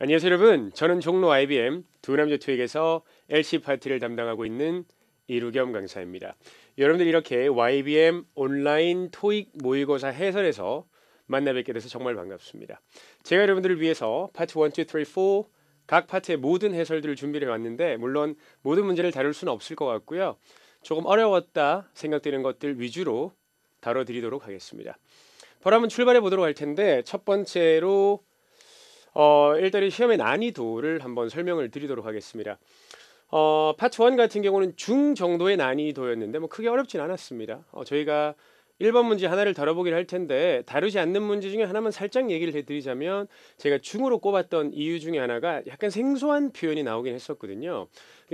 안녕하세요 여러분. 저는 종로 IBM 두남자 투에게서 LC 파트를 담당하고 있는 이루겸 강사입니다. 여러분들 이렇게 YBM 온라인 토익 모의고사 해설에서 만나 뵙게 돼서 정말 반갑습니다. 제가 여러분들을 위해서 파트 1, 2, 3, 4 각 파트의 모든 해설들을 준비를 해왔는데 물론 모든 문제를 다룰 수는 없을 것 같고요. 조금 어려웠다 생각되는 것들 위주로 다뤄드리도록 하겠습니다. 바로 한번 출발해 보도록 할 텐데 첫 번째로 어, 일단 이 시험의 난이도를 한번 설명을 드리도록 하겠습니다. 어, 파트 1 같은 경우는 중 정도의 난이도였는데 뭐 크게 어렵진 않았습니다. 어, 저희가 1번 문제 하나를 다뤄보긴 할 텐데 다루지 않는 문제 중에 하나만 살짝 얘기를 해드리자면 제가 중으로 꼽았던 이유 중에 하나가 약간 생소한 표현이 나오긴 했었거든요.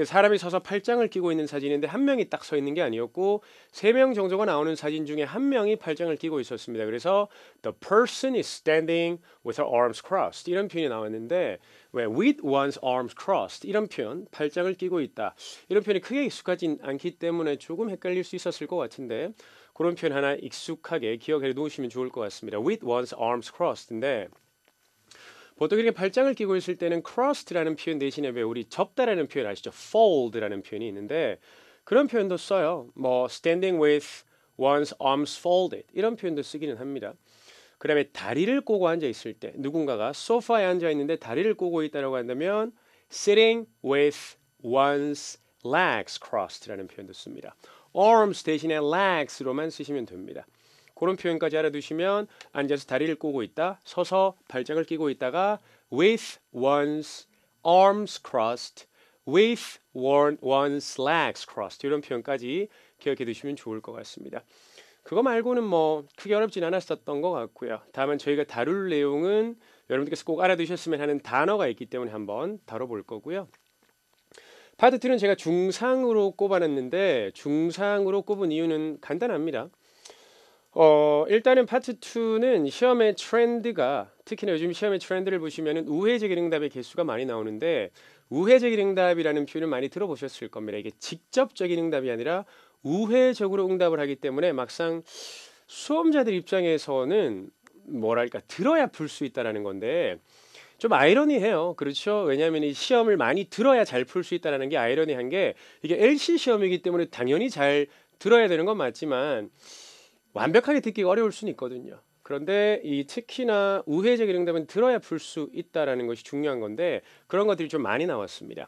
사람이 서서 팔짱을 끼고 있는 사진인데 한 명이 딱 서 있는 게 아니었고 세 명 정도가 나오는 사진 중에 한 명이 팔짱을 끼고 있었습니다. 그래서 the person is standing with her arms crossed 이런 표현이 나왔는데 왜 with one's arms crossed 이런 표현 팔짱을 끼고 있다 이런 표현이 크게 익숙하진 않기 때문에 조금 헷갈릴 수 있었을 것 같은데 그런 표현 하나 익숙하게 기억해 놓으시면 좋을 것 같습니다. with one's arms crossed인데 보통 이렇게 발장을 끼고 있을 때는 crossed라는 표현 대신에 왜 우리 접다라는 표현 아시죠? fold라는 표현이 있는데 그런 표현도 써요. 뭐 standing with one's arms folded 이런 표현도 쓰기는 합니다. 그 다음에 다리를 꼬고 앉아 있을 때 누군가가 소파에 앉아 있는데 다리를 꼬고 있다고 한다면 sitting with one's legs crossed라는 표현도 씁니다. Arms 대신에 legs로만 쓰시면 됩니다. 그런 표현까지 알아두시면 앉아서 다리를 꼬고 있다, 서서 발짝을 끼고 있다가 with one's arms crossed, with one, one's legs crossed 이런 표현까지 기억해 두시면 좋을 것 같습니다. 그거 말고는 뭐 크게 어렵진 않았었던 것 같고요. 다음은 저희가 다룰 내용은 여러분들께서 꼭 알아두셨으면 하는 단어가 있기 때문에 한번 다뤄볼 거고요. 파트 2는 제가 중상으로 꼽아놨는데 중상으로 꼽은 이유는 간단합니다. 어, 일단은 파트 2는 시험의 트렌드가 특히나 요즘 시험의 트렌드를 보시면은 우회적 응답의 개수가 많이 나오는데 우회적 응답이라는 표현을 많이 들어보셨을 겁니다. 이게 직접적인 응답이 아니라 우회적으로 응답을 하기 때문에 막상 수험자들 입장에서는 뭐랄까 들어야 풀 수 있다라는 건데 좀 아이러니해요. 그렇죠? 왜냐하면 이 시험을 많이 들어야 잘 풀 수 있다라는 게 아이러니한 게 이게 LC 시험이기 때문에 당연히 잘 들어야 되는 건 맞지만 완벽하게 듣기가 어려울 수는 있거든요. 그런데 이 특히나 우회적 응답은 들어야 풀 수 있다라는 것이 중요한 건데 그런 것들이 좀 많이 나왔습니다.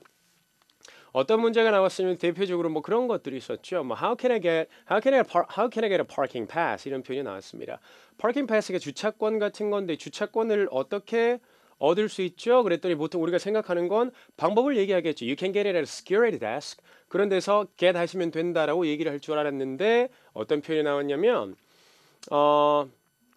어떤 문제가 나왔으면 대표적으로 뭐 그런 것들이 있었죠. 뭐 how can I get how can I how can I get a parking pass 이런 표현이 나왔습니다. parking pass가 주차권 같은 건데 주차권을 어떻게 얻을 수 있죠? 그랬더니 보통 우리가 생각하는 건 방법을 얘기하겠죠. You can get it at a security desk. 그런 데서 get 하시면 된다라고 얘기를 할 줄 알았는데 어떤 표현이 나왔냐면 어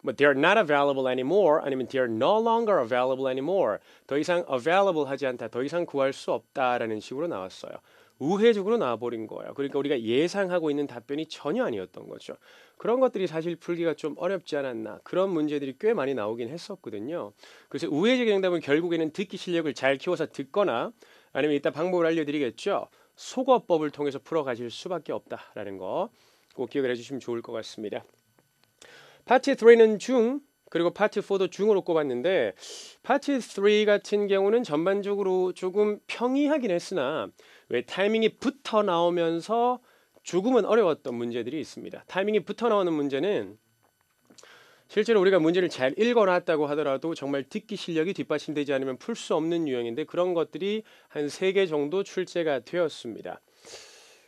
but they're not available anymore 아니면 they're no longer available anymore 더 이상 available 하지 않다 더 이상 구할 수 없다라는 식으로 나왔어요 우회적으로 나와버린 거예요. 그러니까 우리가 예상하고 있는 답변이 전혀 아니었던 거죠. 그런 것들이 사실 풀기가 좀 어렵지 않았나. 그런 문제들이 꽤 많이 나오긴 했었거든요. 그래서 우회적 응답은 결국에는 듣기 실력을 잘 키워서 듣거나 아니면 이따 방법을 알려드리겠죠. 속어법을 통해서 풀어가실 수밖에 없다라는 거 꼭 기억을 해주시면 좋을 것 같습니다. 파트 3는 중 그리고 파트 4도 중으로 꼽았는데 파트 3 같은 경우는 전반적으로 조금 평이하긴 했으나 왜 타이밍이 붙어 나오면서 조금은 어려웠던 문제들이 있습니다. 타이밍이 붙어 나오는 문제는 실제로 우리가 문제를 잘 읽어놨다고 하더라도 정말 듣기 실력이 뒷받침되지 않으면 풀 수 없는 유형인데 그런 것들이 한 세 개 정도 출제가 되었습니다.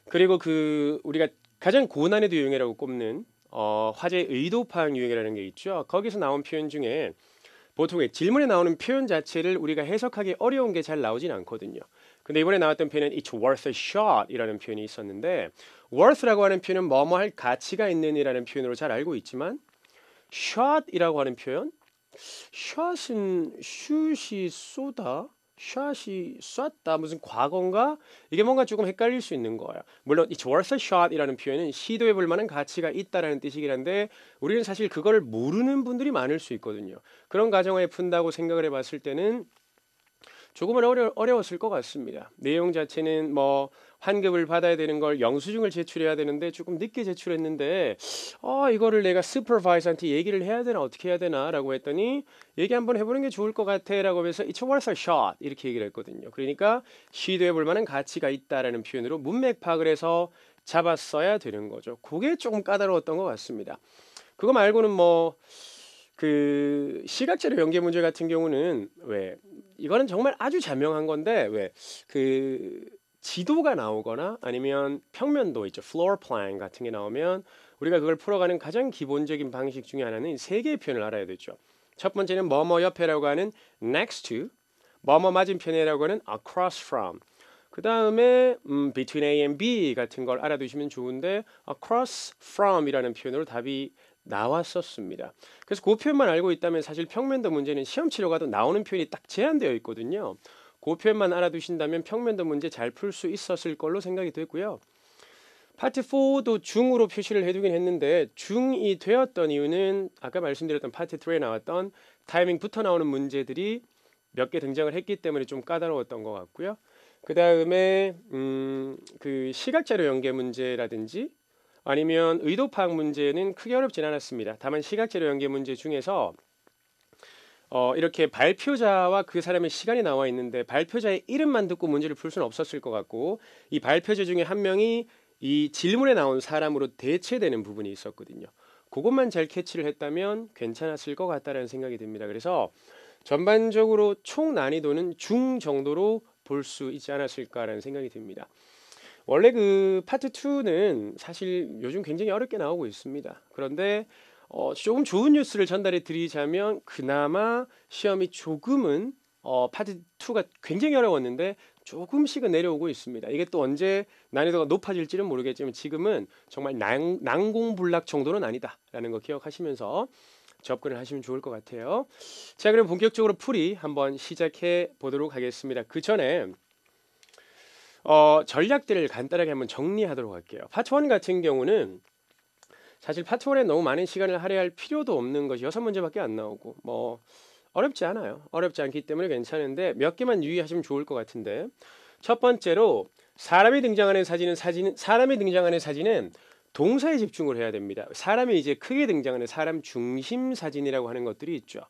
그리고 그 우리가 가장 고난이도 유형이라고 꼽는 어, 화제 의도 파악 유형이라는 게 있죠. 거기서 나온 표현 중에 보통 질문에 나오는 표현 자체를 우리가 해석하기 어려운 게 잘 나오진 않거든요. 근데 이번에 나왔던 표현은 it's worth a shot이라는 표현이 있었는데 worth라고 하는 표현은 뭐뭐 할 가치가 있는 이라는 표현으로 잘 알고 있지만 shot이라고 하는 표현 shot은 슛이 쏘다 샷이 쐈다 무슨 과거인가 이게 뭔가 조금 헷갈릴 수 있는 거예요. 물론 it's worth a shot이라는 표현은 시도해 볼 만한 가치가 있다라는 뜻이긴 한데 우리는 사실 그거를 모르는 분들이 많을 수 있거든요. 그런 가정을 푼다고 생각을 해 봤을 때는 조금은 어려, 어려웠을 것 같습니다. 내용 자체는 뭐 환급을 받아야 되는 걸 영수증을 제출해야 되는데 조금 늦게 제출했는데 어 이거를 내가 슈퍼바이저한테 얘기를 해야 되나 어떻게 해야 되나라고 했더니 얘기 한번 해보는 게 좋을 것 같아라고 해서 it's worth a shot 이렇게 얘기를 했거든요. 그러니까 시도해볼 만한 가치가 있다라는 표현으로 문맥 파악을 해서 잡았어야 되는 거죠. 그게 조금 까다로웠던 것 같습니다. 그거 말고는 뭐 그 시각자료 연계 문제 같은 경우는 왜 이거는 정말 아주 자명한 건데 왜 그 지도가 나오거나 아니면 평면도 있죠. floor plan 같은 게 나오면 우리가 그걸 풀어가는 가장 기본적인 방식 중에 하나는 세 개의 표현을 알아야 되죠. 첫 번째는 뭐뭐 옆에라고 하는 next to, 뭐뭐 맞은편이라고 하는 across from. 그 다음에 음, between A and B 같은 걸 알아두시면 좋은데 across from이라는 표현으로 답이 나왔었습니다. 그래서 그 표현만 알고 있다면 사실 평면도 문제는 시험 치료 가도 나오는 표현이 딱 제한되어 있거든요. 그 표현만 알아두신다면 평면도 문제 잘 풀 수 있었을 걸로 생각이 되고요. 파트 4도 중으로 표시를 해두긴 했는데 중이 되었던 이유는 아까 말씀드렸던 파트 3에 나왔던 타이밍 붙어 나오는 문제들이 몇 개 등장을 했기 때문에 좀 까다로웠던 것 같고요. 그 다음에 음, 그 시각자료 연계 문제라든지 아니면 의도 파악 문제는 크게 어렵진 않았습니다. 다만 시각자료 연계 문제 중에서 어, 이렇게 발표자와 그 사람의 시간이 나와 있는데 발표자의 이름만 듣고 문제를 풀 수는 없었을 것 같고 이 발표자 중에 한 명이 이 질문에 나온 사람으로 대체되는 부분이 있었거든요. 그것만 잘 캐치를 했다면 괜찮았을 것 같다라는 생각이 듭니다. 그래서 전반적으로 총 난이도는 중 정도로 볼 수 있지 않았을까라는 생각이 듭니다. 원래 그 파트 2는 사실 요즘 굉장히 어렵게 나오고 있습니다. 그런데 어, 조금 좋은 뉴스를 전달해 드리자면 그나마 시험이 조금은 어, 파트 2가 굉장히 어려웠는데 조금씩은 내려오고 있습니다. 이게 또 언제 난이도가 높아질지는 모르겠지만 지금은 정말 난, 난공불락 정도는 아니다라는 거 기억하시면서 접근을 하시면 좋을 것 같아요. 자, 그럼 본격적으로 풀이 한번 시작해 보도록 하겠습니다. 그 전에 어, 전략들을 간단하게 한번 정리하도록 할게요. 파트 1 같은 경우는 사실 파트 1에 너무 많은 시간을 할애할 필요도 없는 것이 여섯 문제밖에 안 나오고 뭐 어렵지 않아요. 어렵지 않기 때문에 괜찮은데 몇 개만 유의하시면 좋을 것 같은데 첫 번째로 사람이 등장하는 사진은 사진 사람이 등장하는 사진은 동사에 집중을 해야 됩니다. 사람이 이제 크게 등장하는 사람 중심 사진이라고 하는 것들이 있죠.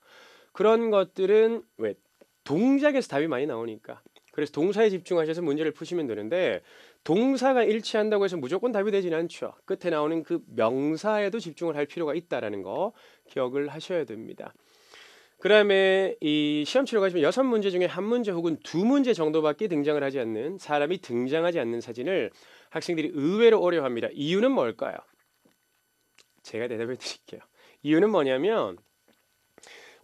그런 것들은 왜 동작에서 답이 많이 나오니까 그래서 동사에 집중하셔서 문제를 푸시면 되는데 동사가 일치한다고 해서 무조건 답이 되지는 않죠. 끝에 나오는 그 명사에도 집중을 할 필요가 있다라는 거 기억을 하셔야 됩니다. 그다음에 이 시험 치러 가시면 여섯 문제 중에 한 문제 혹은 두 문제 정도밖에 등장을 하지 않는 사람이 등장하지 않는 사진을 학생들이 의외로 어려워합니다. 이유는 뭘까요? 제가 대답해 드릴게요. 이유는 뭐냐면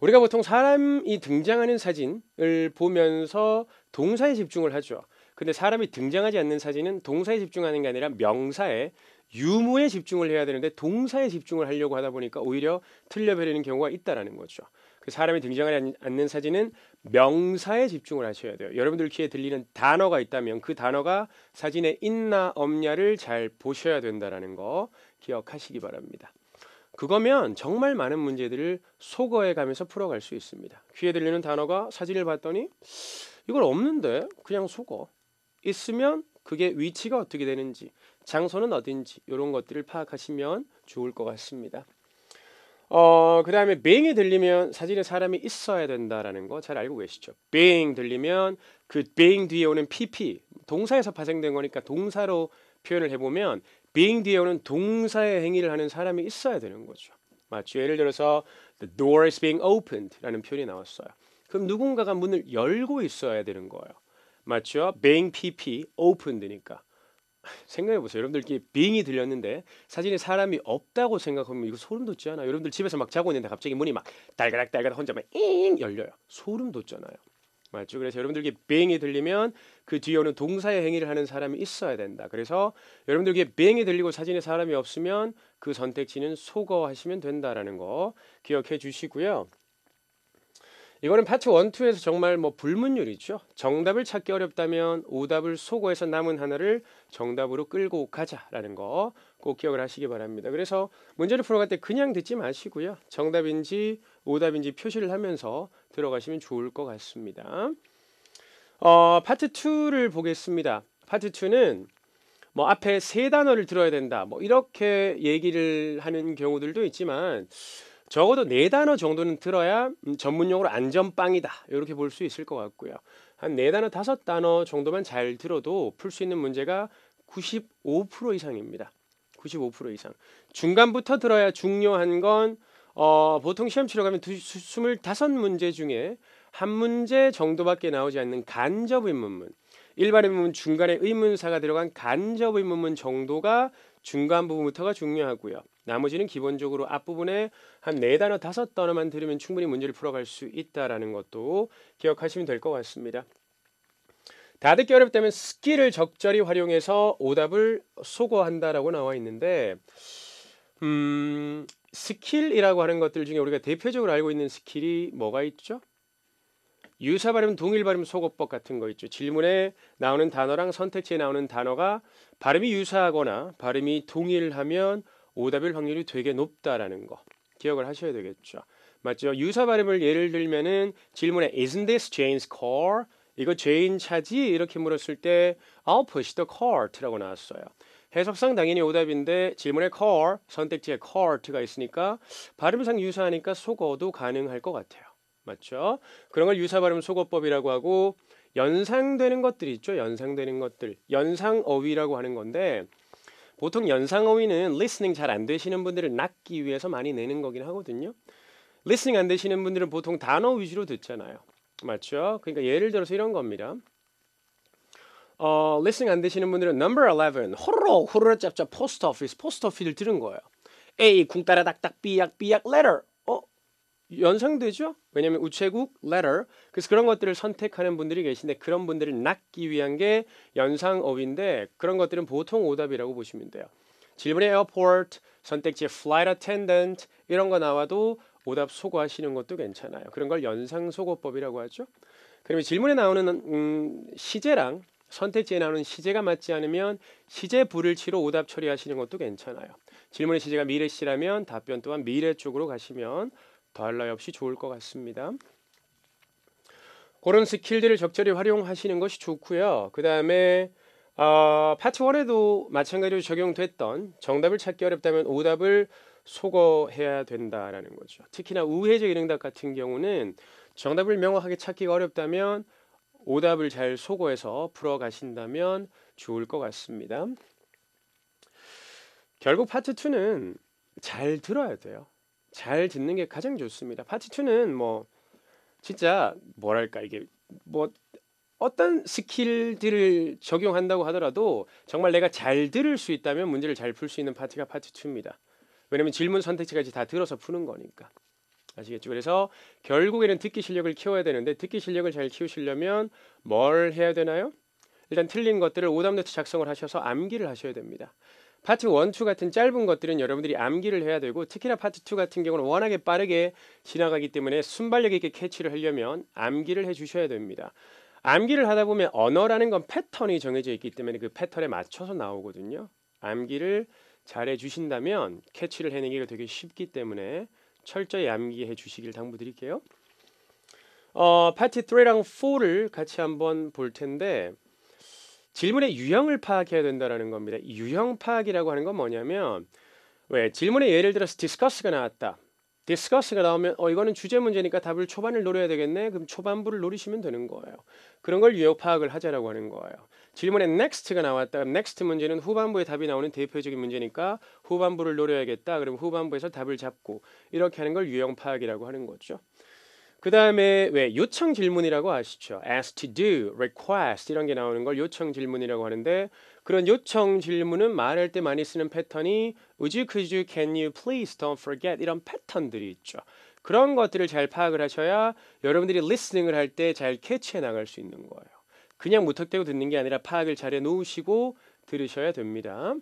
우리가 보통 사람이 등장하는 사진을 보면서 동사에 집중을 하죠. 근데 사람이 등장하지 않는 사진은 동사에 집중하는 게 아니라 명사에 유무에 집중을 해야 되는데 동사에 집중을 하려고 하다 보니까 오히려 틀려버리는 경우가 있다라는 거죠. 그 사람이 등장하지 않는 사진은 명사에 집중을 하셔야 돼요. 여러분들 귀에 들리는 단어가 있다면 그 단어가 사진에 있나 없냐를 잘 보셔야 된다라는 거 기억하시기 바랍니다. 그거면 정말 많은 문제들을 속어해 가면서 풀어갈 수 있습니다. 귀에 들리는 단어가 사진을 봤더니 이걸 없는데 그냥 속어. 있으면 그게 위치가 어떻게 되는지 장소는 어딘지 이런 것들을 파악하시면 좋을 것 같습니다. 어, 그 다음에 being이 들리면 사진에 사람이 있어야 된다라는 거 잘 알고 계시죠? being 들리면 그 being 뒤에 오는 pp 동사에서 파생된 거니까 동사로 표현을 해보면 being 뒤에 오는 동사의 행위를 하는 사람이 있어야 되는 거죠. 맞죠? 예를 들어서 the door is being opened라는 표현이 나왔어요. 그럼 누군가가 문을 열고 있어야 되는 거예요. 맞죠? being pp opened니까 생각해 보세요. 여러분들 being이 들렸는데 사진에 사람이 없다고 생각하면 이거 소름 돋지 않아요? 여러분들 집에서 막 자고 있는데 갑자기 문이 막 달가락 달가락 혼자 막잉 열려요. 소름 돋잖아요. 맞죠? 그래서 여러분들께 being이 들리면 그 뒤에 오는 동사의 행위를 하는 사람이 있어야 된다. 그래서 여러분들께 being이 들리고 사진에 사람이 없으면 그 선택지는 소거하시면 된다라는 거 기억해 주시고요. 이거는 파트 1, 2에서 정말 뭐 불문율이죠. 정답을 찾기 어렵다면 오답을 소거해서 남은 하나를 정답으로 끌고 가자라는 거 꼭 기억을 하시기 바랍니다. 그래서 문제를 풀어갈 때 그냥 듣지 마시고요. 정답인지 오답인지 표시를 하면서 들어가시면 좋을 것 같습니다. 어, 파트 2를 보겠습니다. 파트 2는 뭐 앞에 세 단어를 들어야 된다. 뭐 이렇게 얘기를 하는 경우들도 있지만 적어도 네 단어 정도는 들어야 음, 전문용어로 안전빵이다. 이렇게 볼 수 있을 것 같고요. 한 네 단어, 다섯 단어 정도만 잘 들어도 풀 수 있는 문제가 95% 이상입니다. 95% 이상. 중간부터 들어야 중요한 건 어, 보통 시험 치러 가면 25문제 중에 한 문제 정도밖에 나오지 않는 간접 의문문. 일반 의문문 중간에 의문사가 들어간 간접 의문문 정도가 중간 부분부터가 중요하고요. 나머지는 기본적으로 앞부분에 한 네 단어 다섯 단어만 들으면 충분히 문제를 풀어갈 수 있다라는 것도 기억하시면 될 것 같습니다. 다 듣기 어렵다면 스킬을 적절히 활용해서 오답을 소거한다라고 나와 있는데 음, 스킬이라고 하는 것들 중에 우리가 대표적으로 알고 있는 스킬이 뭐가 있죠? 유사 발음, 동일 발음 소거법 같은 거 있죠. 질문에 나오는 단어랑 선택지에 나오는 단어가 발음이 유사하거나 발음이 동일하면 오답일 확률이 되게 높다라는 거 기억을 하셔야 되겠죠. 맞죠? 유사 발음을 예를 들면은 질문에 Isn't this Jane's car? 이거 제인 차지? 이렇게 물었을 때 I'll push the cart라고 나왔어요. 해석상 당연히 오답인데 질문에 car 선택지에 cart가 있으니까 발음상 유사하니까 소거도 가능할 것 같아요. 맞죠? 그런 걸 유사 발음 소거법이라고 하고 연상되는 것들 있죠. 연상되는 것들. 연상 어휘라고 하는 건데 보통 연상 어휘는 listening 잘안 되시는 분들을 낚기 위해서 많이 내는 거긴 하거든요. listening 안 되시는 분들은 보통 단어 위주로 듣잖아요. 맞죠? 그러니까 예를 들어서 이런 겁니다. 어, listening 안 되시는 분들은 number 11 호로로 호로로 짭짭 post office post office를 들은 거예요. A 궁따라 닥닥 삐약 삐약 letter 어 연상되죠? 왜냐하면 우체국 letter 그래서 그런 것들을 선택하는 분들이 계신데 그런 분들을 낚기 위한 게 연상어휘인데 그런 것들은 보통 오답이라고 보시면 돼요. 질문에 airport 선택지에 flight attendant 이런 거 나와도 오답 소거하시는 것도 괜찮아요. 그런 걸 연상 소거법이라고 하죠. 그러면 질문에 나오는 음, 시제랑 선택지에 나오는 시제가 맞지 않으면 시제 불을 치로 오답 처리하시는 것도 괜찮아요. 질문의 시제가 미래 시라면 답변 또한 미래 쪽으로 가시면 더할 나위 없이 좋을 것 같습니다. 그런 스킬들을 적절히 활용하시는 것이 좋고요. 그 다음에 어, 파트 1에도 마찬가지로 적용됐던 정답을 찾기 어렵다면 오답을 소거해야 된다라는 거죠. 특히나 우회적 응답 같은 경우는 정답을 명확하게 찾기가 어렵다면 오답을 잘 소거해서 풀어 가신다면 좋을 것 같습니다. 결국 파트 2는 잘 들어야 돼요. 잘 듣는 게 가장 좋습니다. 파트 2는 뭐 진짜 뭐랄까 이게 뭐 어떤 스킬들을 적용한다고 하더라도 정말 내가 잘 들을 수 있다면 문제를 잘 풀 수 있는 파트가 파트 2입니다. 왜냐면 질문 선택지까지 다 들어서 푸는 거니까. 아시겠죠? 그래서 결국에는 듣기 실력을 키워야 되는데 듣기 실력을 잘 키우시려면 뭘 해야 되나요? 일단 틀린 것들을 오답노트 작성을 하셔서 암기를 하셔야 됩니다. 파트 1, 2 같은 짧은 것들은 여러분들이 암기를 해야 되고 특히나 파트 2 같은 경우는 워낙에 빠르게 지나가기 때문에 순발력 있게 캐치를 하려면 암기를 해 주셔야 됩니다. 암기를 하다 보면 언어라는 건 패턴이 정해져 있기 때문에 그 패턴에 맞춰서 나오거든요. 암기를 잘해 주신다면 캐치를 해내기가 되게 쉽기 때문에 철저히 암기해 주시길 당부드릴게요. 어, 파트 3랑 4를 같이 한번 볼 텐데 질문의 유형을 파악해야 된다라는 겁니다. 유형 파악이라고 하는 건 뭐냐면 왜 질문에 예를 들어서 discuss가 나왔다. discuss가 나오면 어 이거는 주제 문제니까 답을 초반을 노려야 되겠네. 그럼 초반부를 노리시면 되는 거예요. 그런 걸 유형 파악을 하자라고 하는 거예요. 질문에 next가 나왔다. next 문제는 후반부에 답이 나오는 대표적인 문제니까 후반부를 노려야겠다. 그럼 후반부에서 답을 잡고 이렇게 하는 걸 유형 파악이라고 하는 거죠. 그 다음에 왜 요청 질문이라고 아시죠? ask to do, request 이런 게 나오는 걸 요청 질문이라고 하는데 그런 요청 질문은 말할 때 많이 쓰는 패턴이 would you, could you, can you, please, don't forget 이런 패턴들이 있죠. 그런 것들을 잘 파악을 하셔야 여러분들이 리스닝을 할 때 잘 캐치해 나갈 수 있는 거예요. 그냥 무턱대고 듣는 게 아니라 파악을 잘해 놓으시고 들으셔야 됩니다.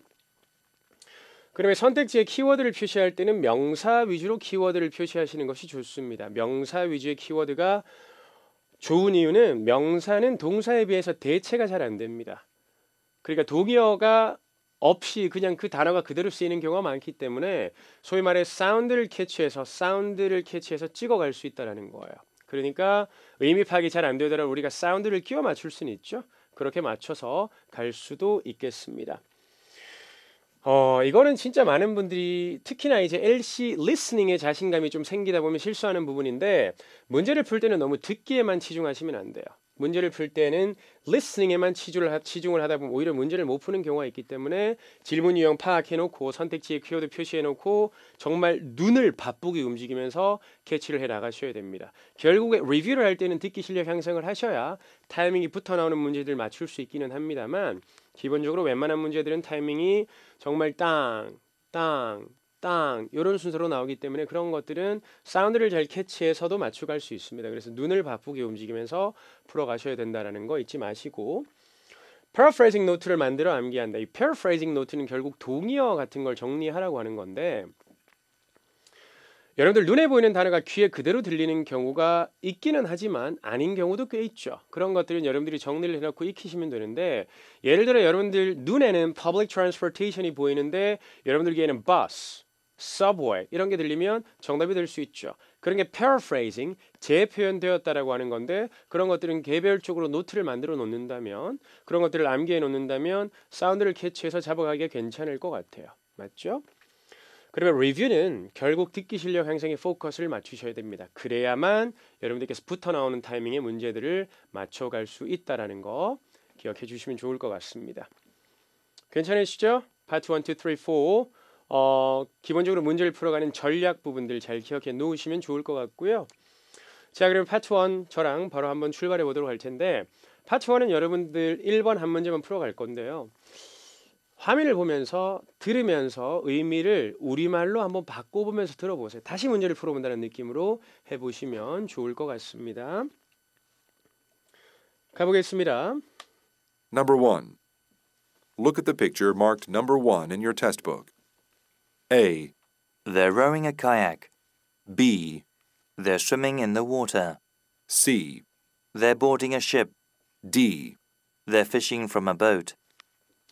그러면 선택지에 키워드를 표시할 때는 명사 위주로 키워드를 표시하시는 것이 좋습니다. 명사 위주의 키워드가 좋은 이유는 명사는 동사에 비해서 대체가 잘 안 됩니다. 그러니까 동의어가 없이 그냥 그 단어가 그대로 쓰이는 경우가 많기 때문에 소위 말해 사운드를 캐치해서 사운드를 캐치해서 찍어갈 수 있다라는 거예요. 그러니까 의미 파악이 잘 안 되더라도 우리가 사운드를 끼워 맞출 수는 있죠. 그렇게 맞춰서 갈 수도 있겠습니다. 어, 이거는 진짜 많은 분들이 특히나 이제 LC listening에 자신감이 좀 생기다 보면 실수하는 부분인데 문제를 풀 때는 너무 듣기에만 치중하시면 안 돼요. 문제를 풀 때는 listening에만 치중을, 하, 치중을 하다 보면 오히려 문제를 못 푸는 경우가 있기 때문에 질문 유형 파악해 놓고 선택지에 키워드 표시해 놓고 정말 눈을 바쁘게 움직이면서 캐치를 해 나가셔야 됩니다. 결국에 리뷰를 할 때는 듣기 실력 향상을 하셔야 타이밍이 붙어 나오는 문제들 맞출 수 있기는 합니다만 기본적으로 웬만한 문제들은 타이밍이 정말 땅, 땅, 땅 이런 순서로 나오기 때문에 그런 것들은 사운드를 잘 캐치해서도 맞춰갈 수 있습니다. 그래서 눈을 바쁘게 움직이면서 풀어가셔야 된다라는 거 잊지 마시고 paraphrasing 노트를 만들어 암기한다. 이 paraphrasing 노트는 결국 동의어 같은 걸 정리하라고 하는 건데 여러분들 눈에 보이는 단어가 귀에 그대로 들리는 경우가 있기는 하지만 아닌 경우도 꽤 있죠. 그런 것들은 여러분들이 정리를 해놓고 익히시면 되는데 예를 들어 여러분들 눈에는 public transportation이 보이는데 여러분들 귀에는 bus, subway 이런 게 들리면 정답이 될 수 있죠. 그런 게 paraphrasing 재표현되었다라고 하는 건데 그런 것들은 개별적으로 노트를 만들어 놓는다면 그런 것들을 암기해 놓는다면 사운드를 캐치해서 잡아가기가 괜찮을 것 같아요. 맞죠? 그러면 리뷰는 결국 듣기 실력 향상에 포커스를 맞추셔야 됩니다. 그래야만 여러분들께서 붙어 나오는 타이밍의 문제들을 맞춰갈 수 있다라는 거 기억해 주시면 좋을 것 같습니다. 괜찮으시죠? 파트 1, 2, 3, 4 어, 기본적으로 문제를 풀어가는 전략 부분들 잘 기억해 놓으시면 좋을 것 같고요. 자 그럼 파트 1 저랑 바로 한번 출발해 보도록 할 텐데 파트 1은 여러분들 1번 한 문제만 풀어갈 건데요. 화면을 보면서 들으면서 의미를 우리말로 한번 바꿔보면서 들어보세요. 다시 문제를 풀어본다는 느낌으로 해보시면 좋을 것 같습니다. 가보겠습니다. Number 1. Look at the picture marked number 1 in your test book. A, They're rowing a kayak. B, They're swimming in the water. C, They're boarding a ship. D. They're fishing from a boat.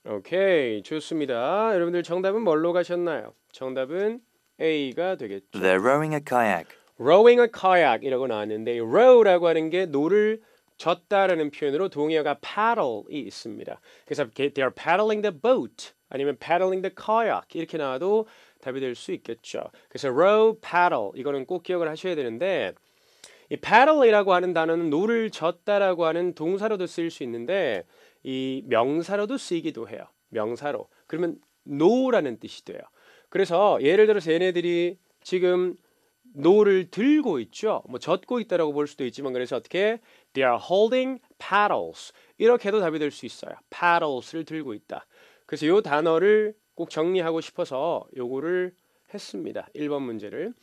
오케이 좋습니다. 여러분들 정답은 뭘로 가셨나요? 정답은 A가 되겠죠. They're rowing a kayak. rowing a kayak이라고 나왔는데 row라고 하는 게 노를 젓다라는 표현으로 동의어가 paddle이 있습니다. 그래서 they are paddling the boat 아니면 paddling the kayak 이렇게 나와도 답이 될 수 있겠죠. 그래서 row, paddle 이거는 꼭 기억을 하셔야 되는데 이 paddle이라고 하는 단어는 노를 젓다라고 하는 동사로도 쓰일 수 있는데 이 명사로도 쓰이기도 해요. 명사로. 그러면 노라는 뜻이 돼요. 그래서 예를 들어서 얘네들이 지금 노를 들고 있죠. 뭐 젓고 있다라고 볼 수도 있지만 그래서 어떻게 they are holding paddles 이렇게도 답이 될 수 있어요. paddles를 들고 있다. 그래서 요 단어를 꼭 정리하고 싶어서 요거를 했습니다. 1번 문제를.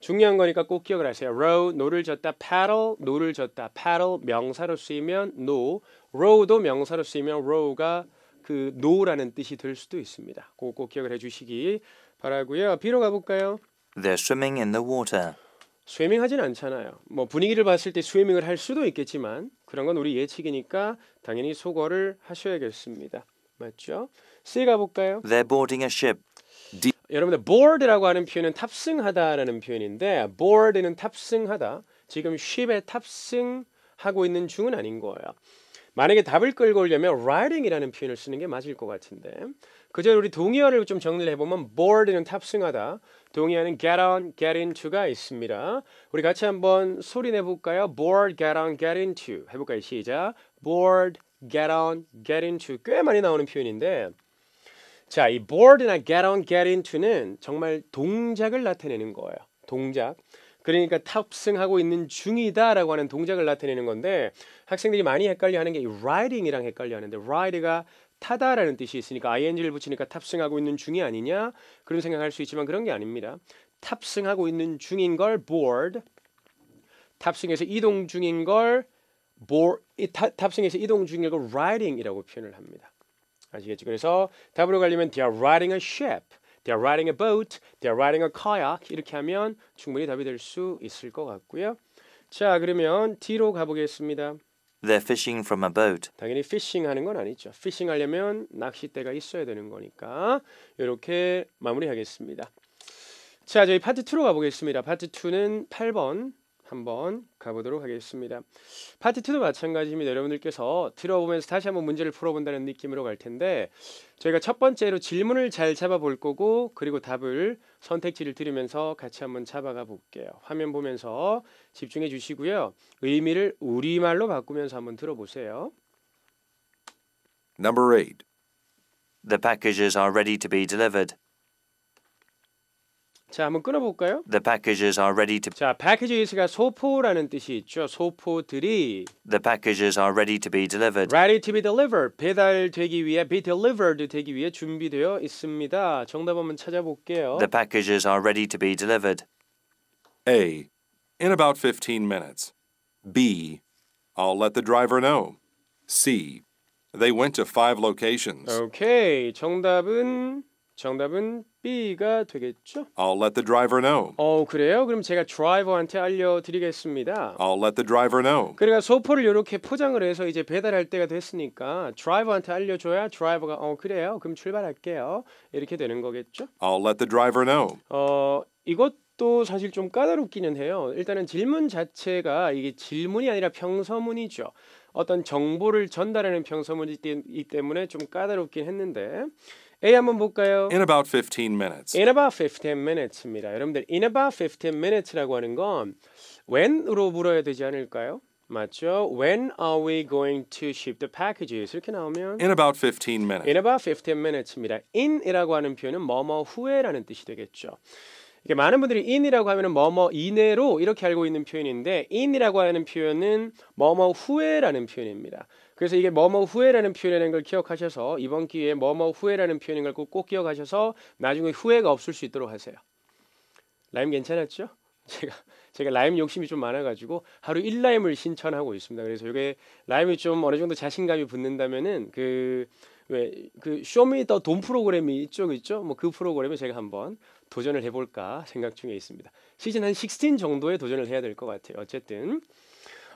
중요한 거니까 꼭 기억을 하세요. row 노를 젓다, paddle 노를 젓다, paddle 명사로 쓰이면 노, row도 명사로 쓰이면 row가 그 노라는 뜻이 될 수도 있습니다. 꼭, 꼭 기억을 해주시기 바라고요. B로 가볼까요? They're swimming in the water. 스위밍 하진 않잖아요. 뭐 분위기를 봤을 때 스위밍을 할 수도 있겠지만 그런 건 우리 예측이니까 당연히 소거를 하셔야겠습니다. 맞죠? C 가볼까요? They're boarding a ship. 여러분들 board라고 하는 표현은 탑승하다라는 표현인데 board는 탑승하다. 지금 ship에 탑승하고 있는 중은 아닌 거예요. 만약에 답을 끌고 오려면 riding이라는 표현을 쓰는 게 맞을 것 같은데 그저 우리 동의어를 좀 정리를 해보면 board는 탑승하다 동의어는 get on, get into가 있습니다 우리 같이 한번 소리 내볼까요? board, get on, get into 해볼까요? 시작 board, get on, get into 꽤 많이 나오는 표현인데 자, 이 board나 get on, get into는 정말 동작을 나타내는 거예요. 동작. 그러니까 탑승하고 있는 중이다라고 하는 동작을 나타내는 건데 학생들이 많이 헷갈려하는 게이 riding이랑 헷갈려하는데 ride가 타다라는 뜻이 있으니까 ing를 붙이니까 탑승하고 있는 중이 아니냐 그런 생각할 수 있지만 그런 게 아닙니다. 탑승하고 있는 중인 걸 board, 탑승해서 이동 중인 걸 board, 탑승해서 이동 중인 걸 riding이라고 표현을 합니다. 아시겠죠? 그래서 답으로 가려면 they are riding a ship, they are riding a boat, they are riding a kayak 이렇게 하면 충분히 답이 될 수 있을 것 같고요. 자, 그러면 D로 가보겠습니다. They're fishing from a boat. 당연히 fishing 하는 건 아니죠. fishing 하려면 낚싯대가 있어야 되는 거니까 이렇게 마무리하겠습니다. 자, 저희 파트 2로 가보겠습니다. 파트 2는 8번 한번 가보도록 하겠습니다. 파트 2도 마찬가지입니다. 여러분들께서 들어보면서 다시 한번 문제를 풀어본다는 느낌으로 갈 텐데 저희가 첫 번째로 질문을 잘 잡아볼 거고 그리고 답을 선택지를 들으면서 같이 한번 잡아가 볼게요. 화면 보면서 집중해 주시고요. 의미를 우리말로 바꾸면서 한번 들어보세요. Number 8. The packages are ready to be delivered. 자, 한번 끊어볼까요? The packages are ready to 자, packages가 소포라는 뜻이 있죠. 소포들이 The packages are ready to be delivered. ready to be delivered 배달되기 위해 be delivered 되기 위해 준비되어 있습니다. 정답 한번 찾아볼게요. The packages are ready to be delivered. A. In about 15 minutes. B. I'll let the driver know. C. They went to five locations. 오케이. 정답은 정답은 B가 되겠죠? I'll let the driver know. 어, 그래요? 그럼 제가 드라이버한테 알려 드리겠습니다. I'll let the driver know. 그러니까 소포를 이렇게 포장을 해서 이제 배달할 때가 됐으니까 드라이버한테 알려줘야 드라이버가 어 그래요 그럼 출발할게요 이렇게 되는 거겠죠? I'll let the driver know. 어 이것도 사실 좀 까다롭기는 해요. 일단은 질문 자체가 이게 질문이 아니라 평서문이죠. 어떤 정보를 전달하는 평서문이기 때문에 좀 까다롭긴 했는데 A 한번 볼까요? In about 15 minutes. In about 15 minutes입니다. 여러분들 in about 15 minutes라고 하는 건 when으로 물어야 되지 않을까요? 맞죠? When are we going to ship the packages? 이렇게 나오면 In about 15 minutes. in about 15 minutes입니다. in이라고 하는 표현은 뭐뭐 후에라는 뜻이 되겠죠. 이게 많은 분들이 in이라고 하면은 뭐뭐 이내로 이렇게 알고 있는 표현인데 in이라고 하는 표현은 뭐뭐 후에라는 표현입니다. 그래서 이게 뭐뭐 후에라는 표현이라는 걸 기억하셔서 이번 기회에 뭐뭐 후에라는 표현인 걸 꼭 기억하셔서 나중에 후회가 없을 수 있도록 하세요. 라임 괜찮았죠? 제가 제가 라임 욕심이 좀 많아가지고 하루 1라임을 신청하고 있습니다. 그래서 이게 라임이 좀 어느 정도 자신감이 붙는다면은 그 왜 그 Show Me the 돈 프로그램이 이쪽 있죠? 뭐 그 프로그램에 제가 한번 도전을 해볼까 생각 중에 있습니다. 시즌 한 16 정도에 도전을 해야 될 것 같아요. 어쨌든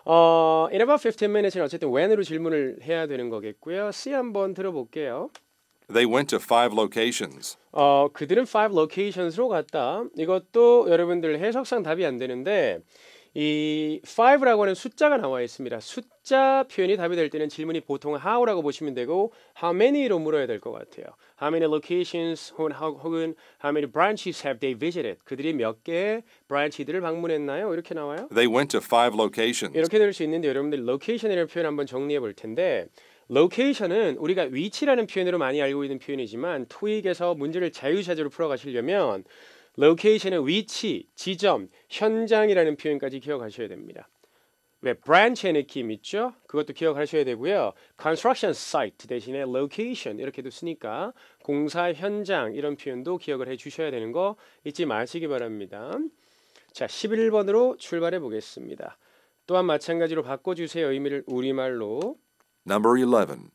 어, in about 15 minutes는 어쨌든 when으로 질문을 해야 되는 거겠고요. C 한번 들어볼게요. They went to five locations. 어, 그들은 five locations로 갔다. 이것도 여러분들 해석상 답이 안 되는데 이 five라고 하는 숫자가 나와 있습니다. 숫자 표현이 답이 될 때는 질문이 보통 how라고 보시면 되고 how many로 물어야 될 것 같아요. How many locations 혹은, 혹은 how many branches have they visited? 그들이 몇 개의 branch들을 방문했나요? 이렇게 나와요. They went to five locations. 이렇게 될 수 있는데 여러분들 location이라는 표현 한번 정리해 볼 텐데 location은 우리가 위치라는 표현으로 많이 알고 있는 표현이지만 토익에서 문제를 자유자재로 풀어가시려면 location은 위치, 지점, 현장이라는 표현까지 기억하셔야 됩니다. 왜 branch의 느낌 있죠? 그것도 기억하셔야 되고요. construction site 대신에 location 이렇게도 쓰니까 공사 현장 이런 표현도 기억을 해 주셔야 되는 거 잊지 마시기 바랍니다. 자, 11번으로 출발해 보겠습니다. 또한 마찬가지로 바꿔 주세요. 의미를 우리말로. Number 11.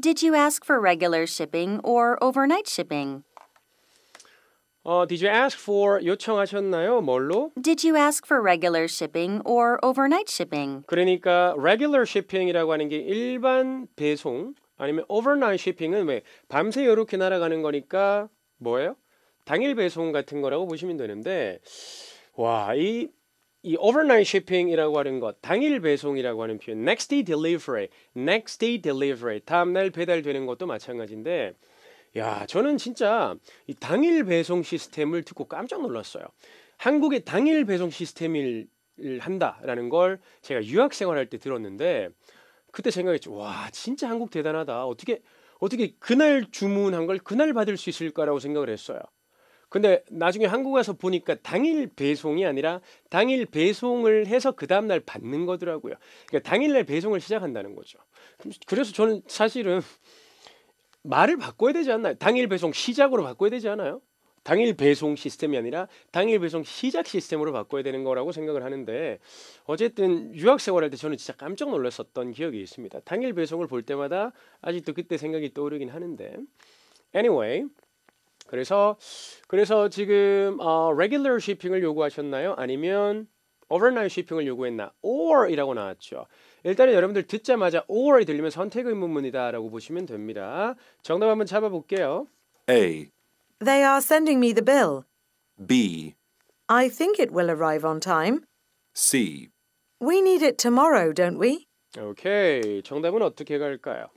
Did you ask for regular shipping or overnight shipping? 어, did you ask for 요청하셨나요? 뭘로? Did you ask for regular shipping or overnight shipping? 그러니까 regular shipping이라고 하는 게 일반 배송 아니면 overnight shipping은 왜 밤새 이렇게 날아가는 거니까 뭐예요? 당일 배송 같은 거라고 보시면 되는데 와, 이 이 overnight shipping이라고 하는 것, 당일 배송이라고 하는 표현, next day delivery, next day delivery, 다음 날 배달되는 것도 마찬가지인데 야, 저는 진짜 이 당일 배송 시스템을 듣고 깜짝 놀랐어요. 한국의 당일 배송 시스템을 한다라는 걸 제가 유학 생활할 때 들었는데 그때 생각했죠. 와, 진짜 한국 대단하다. 어떻게 어떻게 그날 주문한 걸 그날 받을 수 있을까라고 생각을 했어요. 근데 나중에 한국 와서 보니까 당일 배송이 아니라 당일 배송을 해서 그 다음 날 받는 거더라고요. 그러니까 당일날 배송을 시작한다는 거죠. 그래서 저는 사실은 말을 바꿔야 되지 않나요? 당일 배송 시작으로 바꿔야 되지 않아요? 당일 배송 시스템이 아니라 당일 배송 시작 시스템으로 바꿔야 되는 거라고 생각을 하는데 어쨌든 유학 생활할 때 저는 진짜 깜짝 놀랐었던 기억이 있습니다. 당일 배송을 볼 때마다 아직도 그때 생각이 떠오르긴 하는데 anyway 그래서 그래서 지금 어, regular shipping을 요구하셨나요? 아니면 overnight shipping을 요구했나? or이라고 나왔죠. 일단은 여러분들 듣자마자 or이 들리면 선택 의문문이다라고 보시면 됩니다. 정답 한번 잡아볼게요. A. They are sending me the bill. B. I think it will arrive on time. C. We need it tomorrow, don't we? 오케이. 정답은 어떻게 갈까요?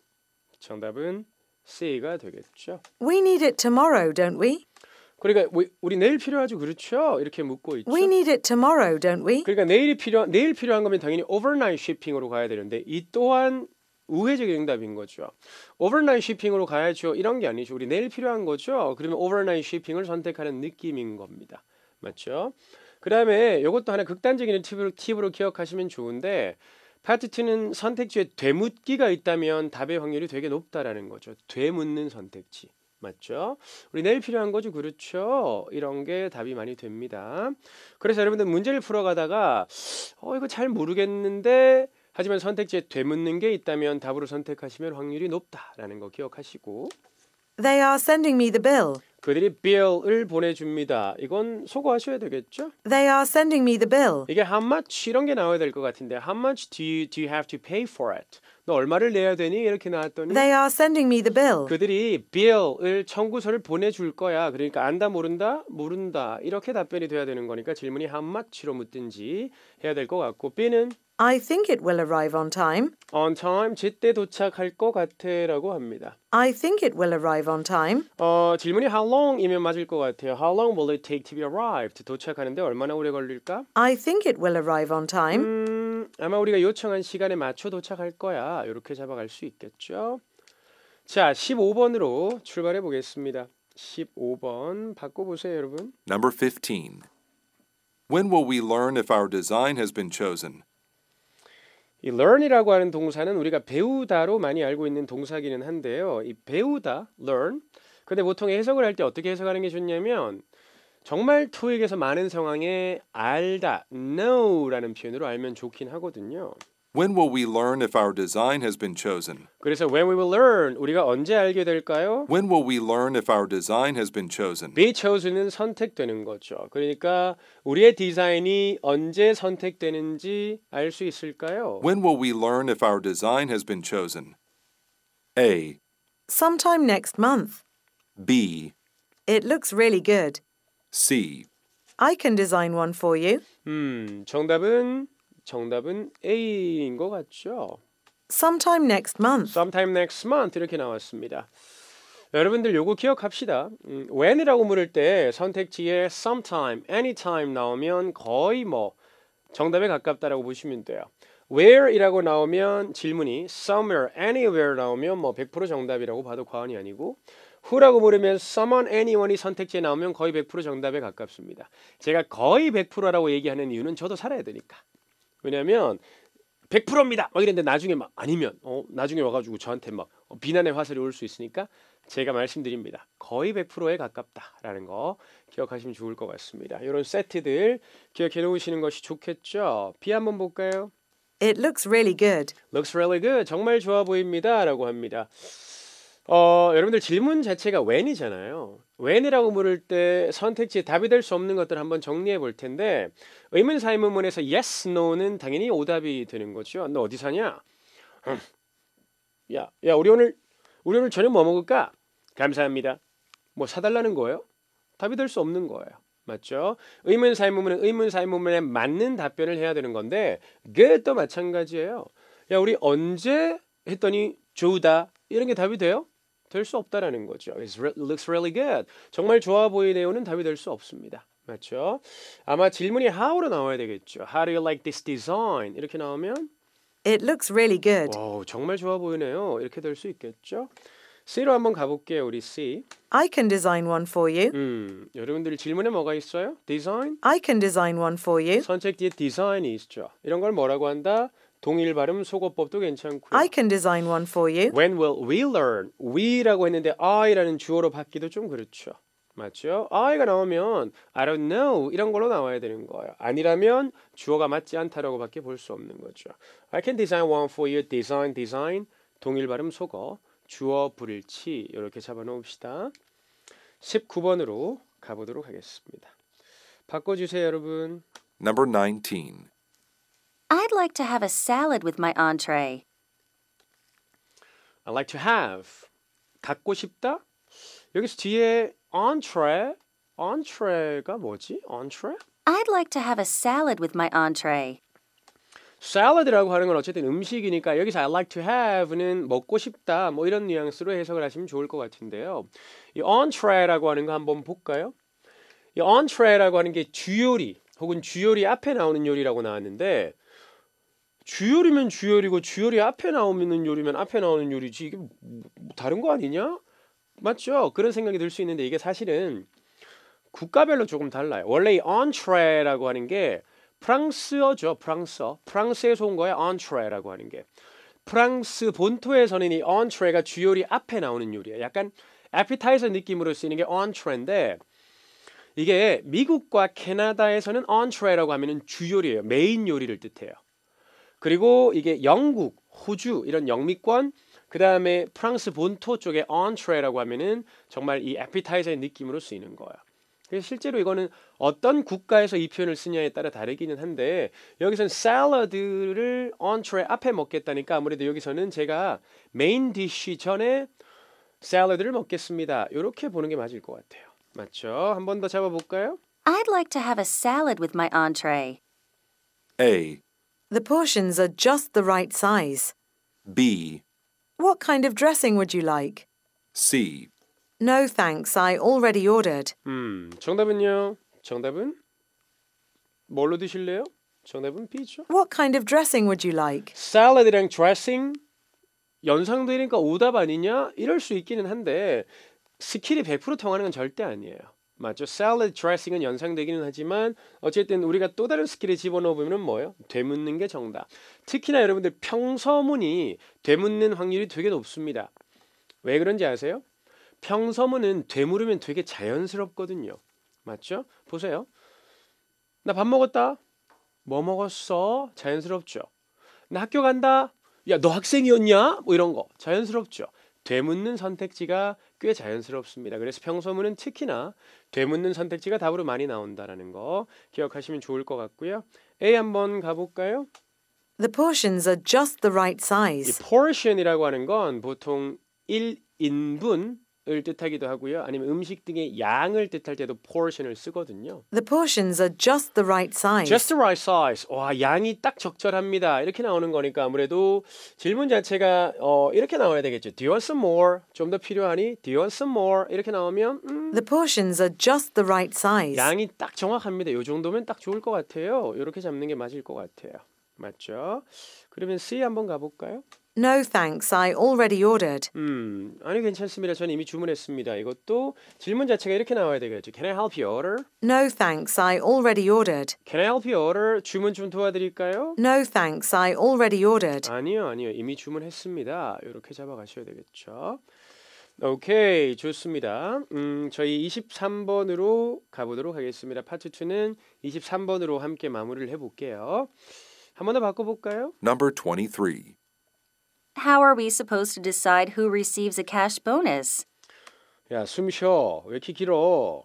정답은 C가 되겠죠. We need it tomorrow, don't we? 그러니까 우리, 내일 필요하죠. 그렇죠? 이렇게 묻고 있죠. We need it tomorrow, don't we? 그러니까 내일이 필요 내일 필요한 거면 당연히 overnight shipping으로 가야 되는데 이 또한 우회적인 응답인 거죠. overnight shipping으로 가야죠. 이런 게 아니죠. 우리 내일 필요한 거죠. 그러면 overnight shipping을 선택하는 느낌인 겁니다. 맞죠? 그다음에 이것도 하나 극단적인 팁으로, 팁으로 기억하시면 좋은데 파트 2는 선택지에 되묻기가 있다면 답의 확률이 되게 높다라는 거죠. 되묻는 선택지. 맞죠? 우리 내일 필요한 거죠. 그렇죠? 이런 게 답이 많이 됩니다. 그래서 여러분들 문제를 풀어가다가 어 이거 잘 모르겠는데 하지만 선택지에 되묻는 게 있다면 답으로 선택하시면 확률이 높다라는 거 기억하시고 They are sending me the bill. 그들이 bill을 보내줍니다. 이건 소거하셔야 되겠죠? They are sending me the bill. 이게 how much 이런 게 나와야 될 것 같은데 how much do you, do you have to pay for it? 너 얼마를 내야 되니? 이렇게 나왔더니 They are sending me the bill. 그들이 bill을 청구서를 보내줄 거야. 그러니까 안다 모른다 모른다 이렇게 답변이 돼야 되는 거니까 질문이 how much로 묻든지 해야 될 것 같고 B는 I think it will arrive on time. on time 제때 도착할 것 같아라고 합니다. I think it will arrive on time. 어 질문이 how long이면 맞을 것 같아요. How long will it take to be arrived? 도착하는데 얼마나 오래 걸릴까? I think it will arrive on time. 음, 아마 우리가 요청한 시간에 맞춰 도착할 거야. 이렇게 잡아갈 수 있겠죠. 자, 15번으로 출발해 보겠습니다. 15번 바꿔 보세요, 여러분. Number 15. When will we learn if our design has been chosen? 이 learn이라고 하는 동사는 우리가 배우다로 많이 알고 있는 동사기는 한데요. 이 배우다, learn. 근데 보통 해석을 할 때 어떻게 해석하는 게 좋냐면 정말 토익에서 많은 상황에 알다, know라는 표현으로 알면 좋긴 하거든요. When will we learn if our design has been chosen? 그래서 when we will learn 우리가 언제 알게 될까요? When will we learn if our design has been chosen? be chosen은 선택되는 거죠. 그러니까 우리의 디자인이 언제 선택되는지 알 수 있을까요? When will we learn if our design has been chosen? A. Sometime next month. B. It looks really good. C. I can design one for you. 음, 정답은 정답은 A인 것 같죠. Sometime next month. Sometime next month 이렇게 나왔습니다. 여러분들 요거 기억합시다. 음, when이라고 물을 때 선택지에 sometime, anytime 나오면 거의 뭐 정답에 가깝다라고 보시면 돼요. where이라고 나오면 질문이 somewhere, anywhere 나오면 뭐 100% 정답이라고 봐도 과언이 아니고 who라고 물으면 someone, anyone이 선택지에 나오면 거의 100% 정답에 가깝습니다. 제가 거의 100%라고 얘기하는 이유는 저도 살아야 되니까. 왜냐하면 100%입니다. 막 이랬는데 나중에 막 아니면 어 나중에 와가지고 저한테 막 어, 비난의 화살이 올 수 있으니까 제가 말씀드립니다. 거의 100%에 가깝다라는 거 기억하시면 좋을 것 같습니다. 이런 세트들 기억해 놓으시는 것이 좋겠죠. B 한번 볼까요? It looks really good. Looks really good. 정말 좋아 보입니다라고 합니다. 어, 여러분들 질문 자체가 when이잖아요. when이라고 물을 때 선택지에 답이 될 수 없는 것들 한번 정리해 볼 텐데 의문사 의 문문에서 yes, no는 당연히 오답이 되는 거죠. 너 어디 사냐? 음. 야, 야, 우리 오늘 우리 오늘 저녁 뭐 먹을까? 감사합니다. 뭐 사달라는 거예요? 답이 될 수 없는 거예요. 맞죠? 의문사 의 문문은 의문사 의 문문에 맞는 답변을 해야 되는 건데 그도 마찬가지예요. 야, 우리 언제 했더니 좋다 이런 게 답이 돼요? 될 수 없다라는 거죠. It looks really good. 정말 좋아 보이네요는 답이 될 수 없습니다. 맞죠? 아마 질문이 how로 나와야 되겠죠. How do you like this design? 이렇게 나오면 It looks really good. 와, 정말 좋아 보이네요. 이렇게 될 수 있겠죠? C로 한번 가볼게요. 우리 C. I can design one for you. 음, 여러분들 질문에 뭐가 있어요? design? I can design one for you. 선택 뒤에 design이 있죠. 이런 걸 뭐라고 한다? 동일 발음 소거법도 괜찮고요. I can design one for you. When will we learn? we라고 했는데 I라는 주어로 받기도 좀 그렇죠. 맞죠? I가 나오면 I don't know 이런 걸로 나와야 되는 거예요. 아니라면 주어가 맞지 않다라고밖에 볼 수 없는 거죠. I can design one for you. design, design 동일 발음 속어 주어 불일치 이렇게 잡아놓읍시다. 19번으로 가보도록 하겠습니다. 바꿔주세요, 여러분. Number 19. I'd like to have a salad with my entree. I like to have 갖고 싶다. 여기서 뒤에 entree, entree가 뭐지? entree? I'd like to have a salad with my entree. salad라고 하는 건 어쨌든 음식이니까 여기서 I like to have는 먹고 싶다 뭐 이런 뉘앙스로 해석을 하시면 좋을 것 같은데요. 이 entree라고 하는 거 한번 볼까요? 이 entree라고 하는 게 주요리 혹은 주요리 앞에 나오는 요리라고 나왔는데 주요리면 주요리고 주요리 앞에 나오는 요리면 앞에 나오는 요리지 이게 다른 거 아니냐? 맞죠? 그런 생각이 들 수 있는데 이게 사실은 국가별로 조금 달라요. 원래 이 entree라고 하는 게 프랑스어죠. 프랑스어. 프랑스에서 온 거예요. entree라고 하는 게. 프랑스 본토에서는 이 entree가 주요리 앞에 나오는 요리예요. 약간 appetizer 느낌으로 쓰이는 게 entree인데 이게 미국과 캐나다에서는 entree라고 하면은 주요리예요. 메인 요리를 뜻해요. 그리고 이게 영국, 호주 이런 영미권 그 다음에 프랑스 본토 쪽에 entree라고 하면은 정말 이 appetizer의 느낌으로 쓰이는 거예요. 그래서 실제로 이거는 어떤 국가에서 이 표현을 쓰냐에 따라 다르기는 한데 여기서는 샐러드를 entree 앞에 먹겠다니까 아무래도 여기서는 제가 main dish 전에 샐러드를 먹겠습니다. 이렇게 보는 게 맞을 것 같아요. 맞죠? 한 번 더 잡아볼까요? I'd like to have a salad with my entree. A, The portions are just the right size. B, What kind of dressing would you like? C, No thanks, I already ordered. 음, 정답은요? 정답은 뭘로 드실래요? 정답은 B죠. What kind of dressing would you like? 샐러드랑 드레싱 연상되니까 오답 아니냐? 이럴 수 있기는 한데 스킬이 100% 통하는 건 절대 아니에요. 맞죠? 샐러드 드레싱은 연상되기는 하지만 어쨌든 우리가 또 다른 스킬에 집어넣어 보면 뭐예요? 되묻는 게 정답. 특히나 여러분들 평서문이 되묻는 확률이 되게 높습니다. 왜 그런지 아세요? 평서문은 되물으면 되게 자연스럽거든요. 맞죠? 보세요. 나 밥 먹었다. 뭐 먹었어? 자연스럽죠. 나 학교 간다. 야, 너 학생이었냐? 뭐 이런 거 자연스럽죠. 되묻는 선택지가 꽤 자연스럽습니다. 그래서 평소문은 특히나 되묻는 선택지가 답으로 많이 나온다라는 거 기억하시면 좋을 것 같고요. A 한번 가볼까요? The portions are just the right 이 size. portion이라고 하는 건 보통 1인분 을 뜻하기도 하고요. 아니면 음식 등의 양을 뜻할 때도 portion을 쓰거든요. The portions are just the right size. Just the right size. 와, 양이 딱 적절합니다. 이렇게 나오는 거니까 아무래도 질문 자체가 어, 이렇게 나와야 되겠죠. Do you want some more? 좀 더 필요하니? Do you want some more? 이렇게 나오면 음, The portions are just the right size. 양이 딱 정확합니다. 이 정도면 딱 좋을 것 같아요. 이렇게 잡는 게 맞을 것 같아요. 맞죠? 그러면 C 한번 가볼까요? No thanks, I already ordered. 음, 아니 괜찮습니다. 저는 이미 주문했습니다. 이것도 질문 자체가 이렇게 나와야 되겠죠. Can I help you order? No thanks, I already ordered. Can I help you order? 주문 좀 도와드릴까요? No thanks, I already ordered. 아니요, 아니요. 이미 주문했습니다. 이렇게 잡아가셔야 되겠죠. 오케이, 좋습니다. 음, 저희 23번으로 가보도록 하겠습니다. 파트 2는 23번으로 함께 마무리를 해볼게요. 한 번 더 바꿔볼까요? number 23. How are we supposed to decide who receives a cash bonus? 야, 숨 쉬어. 왜 이렇게 길어?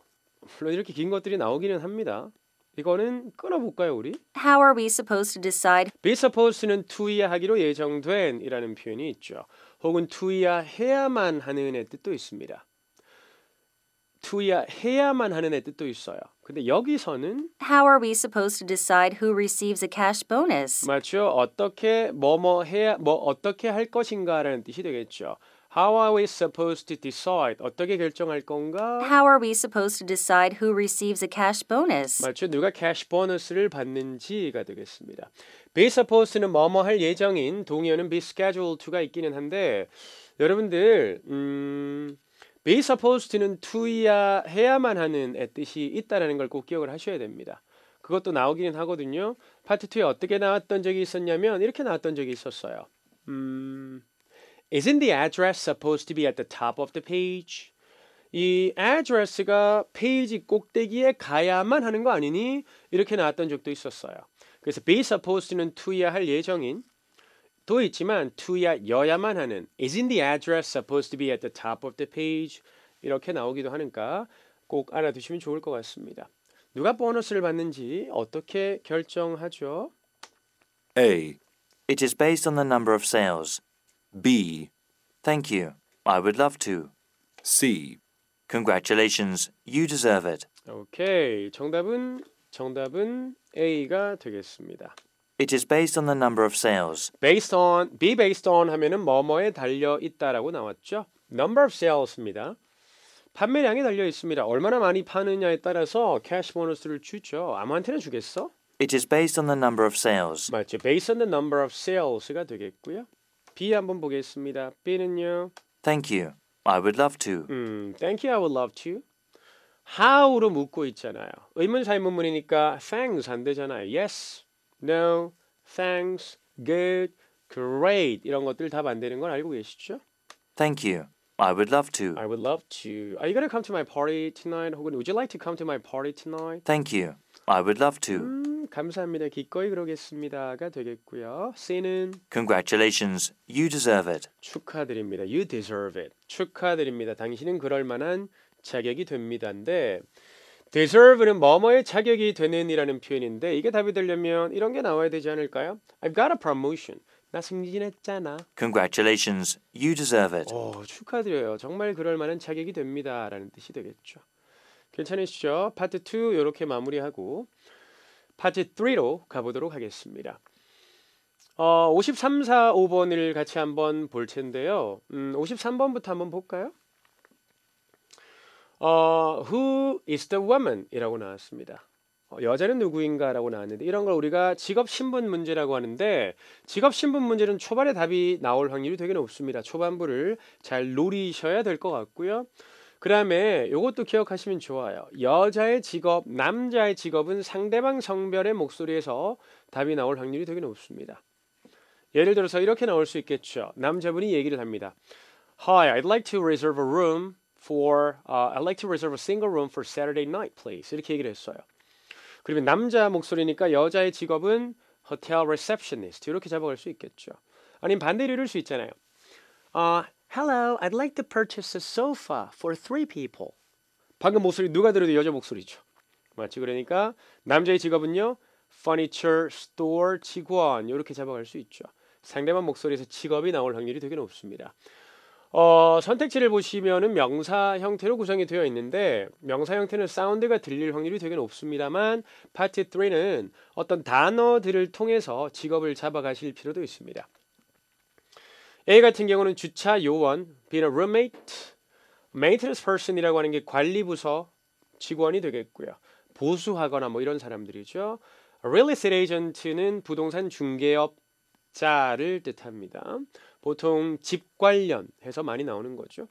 물론 이렇게 긴 것들이 나오기는 합니다. 이거는 끊어볼까요, 우리? How are we supposed to decide be supposed는 to 하기로 예정된 이라는 표현이 있죠. 혹은 to 해야만 하는 의 뜻도 있습니다. To 해야만 하는 의 뜻도 있어요. 근데 여기서는 how are we supposed to decide who receives a cash bonus? 맞죠? 어떻게 뭐뭐 해야 뭐 어떻게 할 것인가라는 뜻이 되겠죠. How are we supposed to decide? 어떻게 결정할 건가? How are we supposed to decide who receives a cash bonus? 맞죠? 누가 캐시 보너스를 받는지가 되겠습니다. be supposed는 뭐뭐 할 예정인 동의어는 be scheduled to가 있기는 한데 여러분들 음, be supposed는 to야 해야만 하는 의 뜻이 있다라는 걸 꼭 기억을 하셔야 됩니다. 그것도 나오기는 하거든요. 파트 2에 어떻게 나왔던 적이 있었냐면 이렇게 나왔던 적이 있었어요. 음, Isn't the address supposed to be at the top of the page? 이 address가 페이지 꼭대기에 가야만 하는 거 아니니? 이렇게 나왔던 적도 있었어요. 그래서 be supposed는 to야 할 예정인 도 있지만 to야 여야만 하는 Isn't the address supposed to be at the top of the page? 이렇게 나오기도 하니까 꼭 알아두시면 좋을 것 같습니다. 누가 보너스를 받는지 어떻게 결정하죠? A, It is based on the number of sales. B, Thank you. I would love to. C, Congratulations. You deserve it. 오케이. 정답은 정답은 A가 되겠습니다. It is based on the number of sales. based on, be based on 하면은 뭐뭐에 달려 있다라고 나왔죠. number of sales입니다. 판매량에 달려 있습니다. 얼마나 많이 파느냐에 따라서 캐시 보너스를 주죠. 아무한테나 주겠어? It is based on the number of sales. 맞죠. based on the number of sales가 되겠고요. B 한번 보겠습니다. B는요. Thank you. I would love to. 음, thank you, I would love to. how로 묻고 있잖아요. 의문사 의 문문이니까 thanks 안 되잖아요. yes, no, thanks, good, great 이런 것들 답안 되는 건 알고 계시죠? Thank you. I would love to. I would love to. Are you gonna come to my party tonight? 혹은 Would you like to come to my party tonight? Thank you. I would love to. 음, 감사합니다. 기꺼이 그러겠습니다가 되겠고요. C는 Congratulations. You deserve it. 축하드립니다. You deserve it. 축하드립니다. 당신은 그럴 만한 자격이 됩니다인데 deserve는 뭐뭐의 자격이 되는이라는 표현인데 이게 답이 되려면 이런 게 나와야 되지 않을까요? I've got a promotion. 나 승진했잖아. Congratulations. You deserve it. 오, 축하드려요. 정말 그럴 만한 자격이 됩니다라는 뜻이 되겠죠. 괜찮으시죠? 파트 2 이렇게 마무리하고 파트 3로 가보도록 하겠습니다. 어, 53, 4, 5번을 같이 한번 볼 텐데요. 음, 53번부터 한번 볼까요? 어, who is the woman? 이라고 나왔습니다. 어, 여자는 누구인가라고 나왔는데 이런 걸 우리가 직업 신분 문제라고 하는데 직업 신분 문제는 초반에 답이 나올 확률이 되게 높습니다. 초반부를 잘 노리셔야 될 것 같고요. 그 다음에 이것도 기억하시면 좋아요. 여자의 직업, 남자의 직업은 상대방 성별의 목소리에서 답이 나올 확률이 되게 높습니다. 예를 들어서 이렇게 나올 수 있겠죠. 남자분이 얘기를 합니다. Hi, I'd like to reserve a room for, uh, I'd like to reserve a single room for Saturday night, please. 이렇게 얘기를 했어요. 그러면 남자 목소리니까 여자의 직업은 hotel receptionist 이렇게 잡아갈 수 있겠죠. 아니면 반대로 이럴 수 있잖아요. 어, Hello, I'd like to purchase a sofa for three people. 방금 목소리 누가 들어도 여자 목소리죠. 맞지? 그러니까 남자의 직업은요. furniture store 직원 이렇게 잡아갈 수 있죠. 상대방 목소리에서 직업이 나올 확률이 되게 높습니다. 어, 선택지를 보시면은 명사 형태로 구성이 되어 있는데 명사 형태는 사운드가 들릴 확률이 되게 높습니다만 파트 3는 어떤 단어들을 통해서 직업을 잡아가실 필요도 있습니다. A 같은 경우는 주차 요원, being a roommate, maintenance person이라고 하는 게 관리 부서 직원이 되겠고요. 보수하거나 뭐 이런 사람들이죠. real estate agent는 부동산 중개업 자를 뜻합니다. 보통 집 관련해서 많이 나오는 거죠.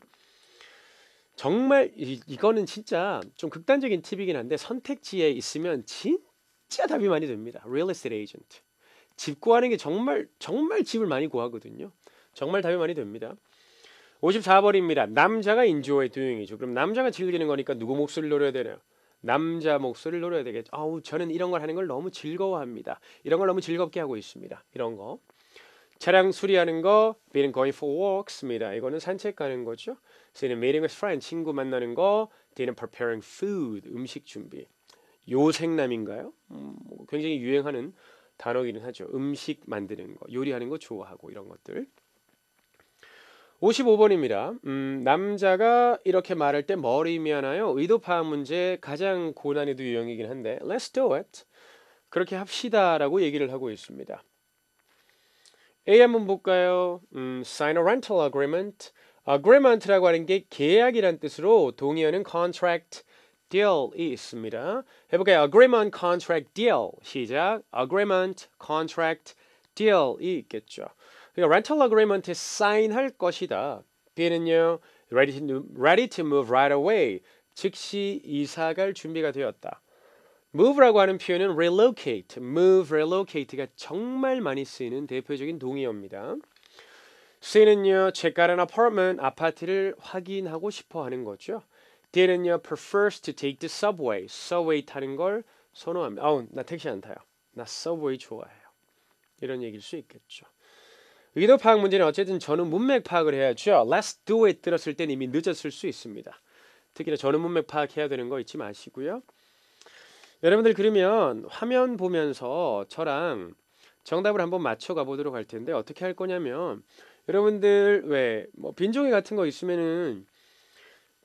정말 이, 이거는 진짜 좀 극단적인 팁이긴 한데 선택지에 있으면 진짜 답이 많이 됩니다. real estate agent. 집 구하는 게 정말 정말 집을 많이 구하거든요. 정말 답이 많이 됩니다. 54번입니다. 남자가 enjoy doing이죠. 그럼 남자가 즐기는 거니까 누구 목소리를 노려야 되나요? 남자 목소리를 노려야 되겠죠. 아우 저는 이런 걸 하는 걸 너무 즐거워합니다. 이런 걸 너무 즐겁게 하고 있습니다. 이런 거. 차량 수리하는 거, being going for walks입니다. 이거는 산책 가는 거죠. C는 meeting with friends, 친구 만나는 거, D는 preparing food, 음식 준비. 요생남인가요? 음, 뭐 굉장히 유행하는 단어기는 하죠. 음식 만드는 거, 요리하는 거 좋아하고 이런 것들. 55번입니다. 음, 남자가 이렇게 말할 때 뭘 의미하나요? 의도 파악 문제 가장 고난이도 유형이긴 한데 Let's do it. 그렇게 합시다라고 얘기를 하고 있습니다. A 한번 볼까요? 음, sign a rental agreement. agreement라고 하는 게 계약이란 뜻으로 동의하는 contract deal이 있습니다. 해볼까요? agreement, contract, deal. 시작. agreement, contract, deal이 있겠죠. 그러니까 rental agreement에 사인할 것이다. B는요, ready to, ready to move right away. 즉시 이사갈 준비가 되었다. Move라고 하는 표현은 relocate, move, relocate가 정말 많이 쓰이는 대표적인 동의어입니다. C는요, check out an apartment, 아파트를 확인하고 싶어 하는 거죠. D는요, prefers to take the subway, subway 타는 걸 선호합니다. 아우, 나 택시 안 타요. 나 subway 좋아해요. 이런 얘기일 수 있겠죠. 의도 파악 문제는 어쨌든 저는 문맥 파악을 해야죠. Let's do it 들었을 땐 이미 늦었을 수 있습니다. 특히나 저는 문맥 파악해야 되는 거 잊지 마시고요. 여러분들 그러면 화면 보면서 저랑 정답을 한번 맞춰가 보도록 할 텐데 어떻게 할 거냐면 여러분들 왜 뭐 빈종이 같은 거 있으면은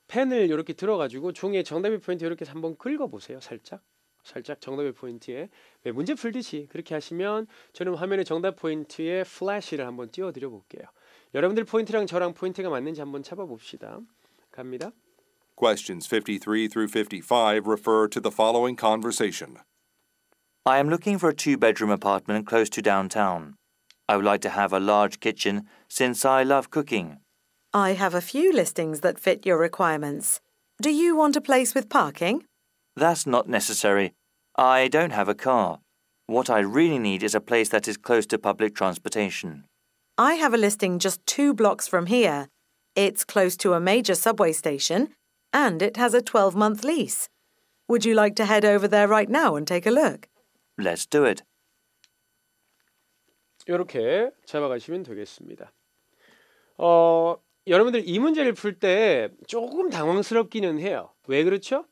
펜을 이렇게 들어가지고 종이에 정답의 포인트 이렇게 한번 긁어 보세요 살짝 살짝 정답의 포인트에 네, 문제 풀듯이 그렇게 하시면 저는 화면에 정답 포인트에 플래시를 한번 띄워드려 볼게요. 여러분들 포인트랑 저랑 포인트가 맞는지 한번 찾아봅시다. 갑니다. Questions 53 through 55 refer to the following conversation. I am looking for a two bedroom apartment close to downtown. I would like to have a large kitchen since I love cooking. I have a few listings that fit your requirements. Do you want a place with parking? That's not necessary. I don't have a car. What I really need is a place that is close to public transportation. I have a listing just two blocks from here. It's close to a major subway station and it has a 12 month lease. Would you like to head over there right now and take a look? Let's do it. 이렇게 잡아가시면 되겠습니다. 어, 여러분들 이 문제를 풀 때 조금 당황스럽기는 해요. 왜 그렇죠?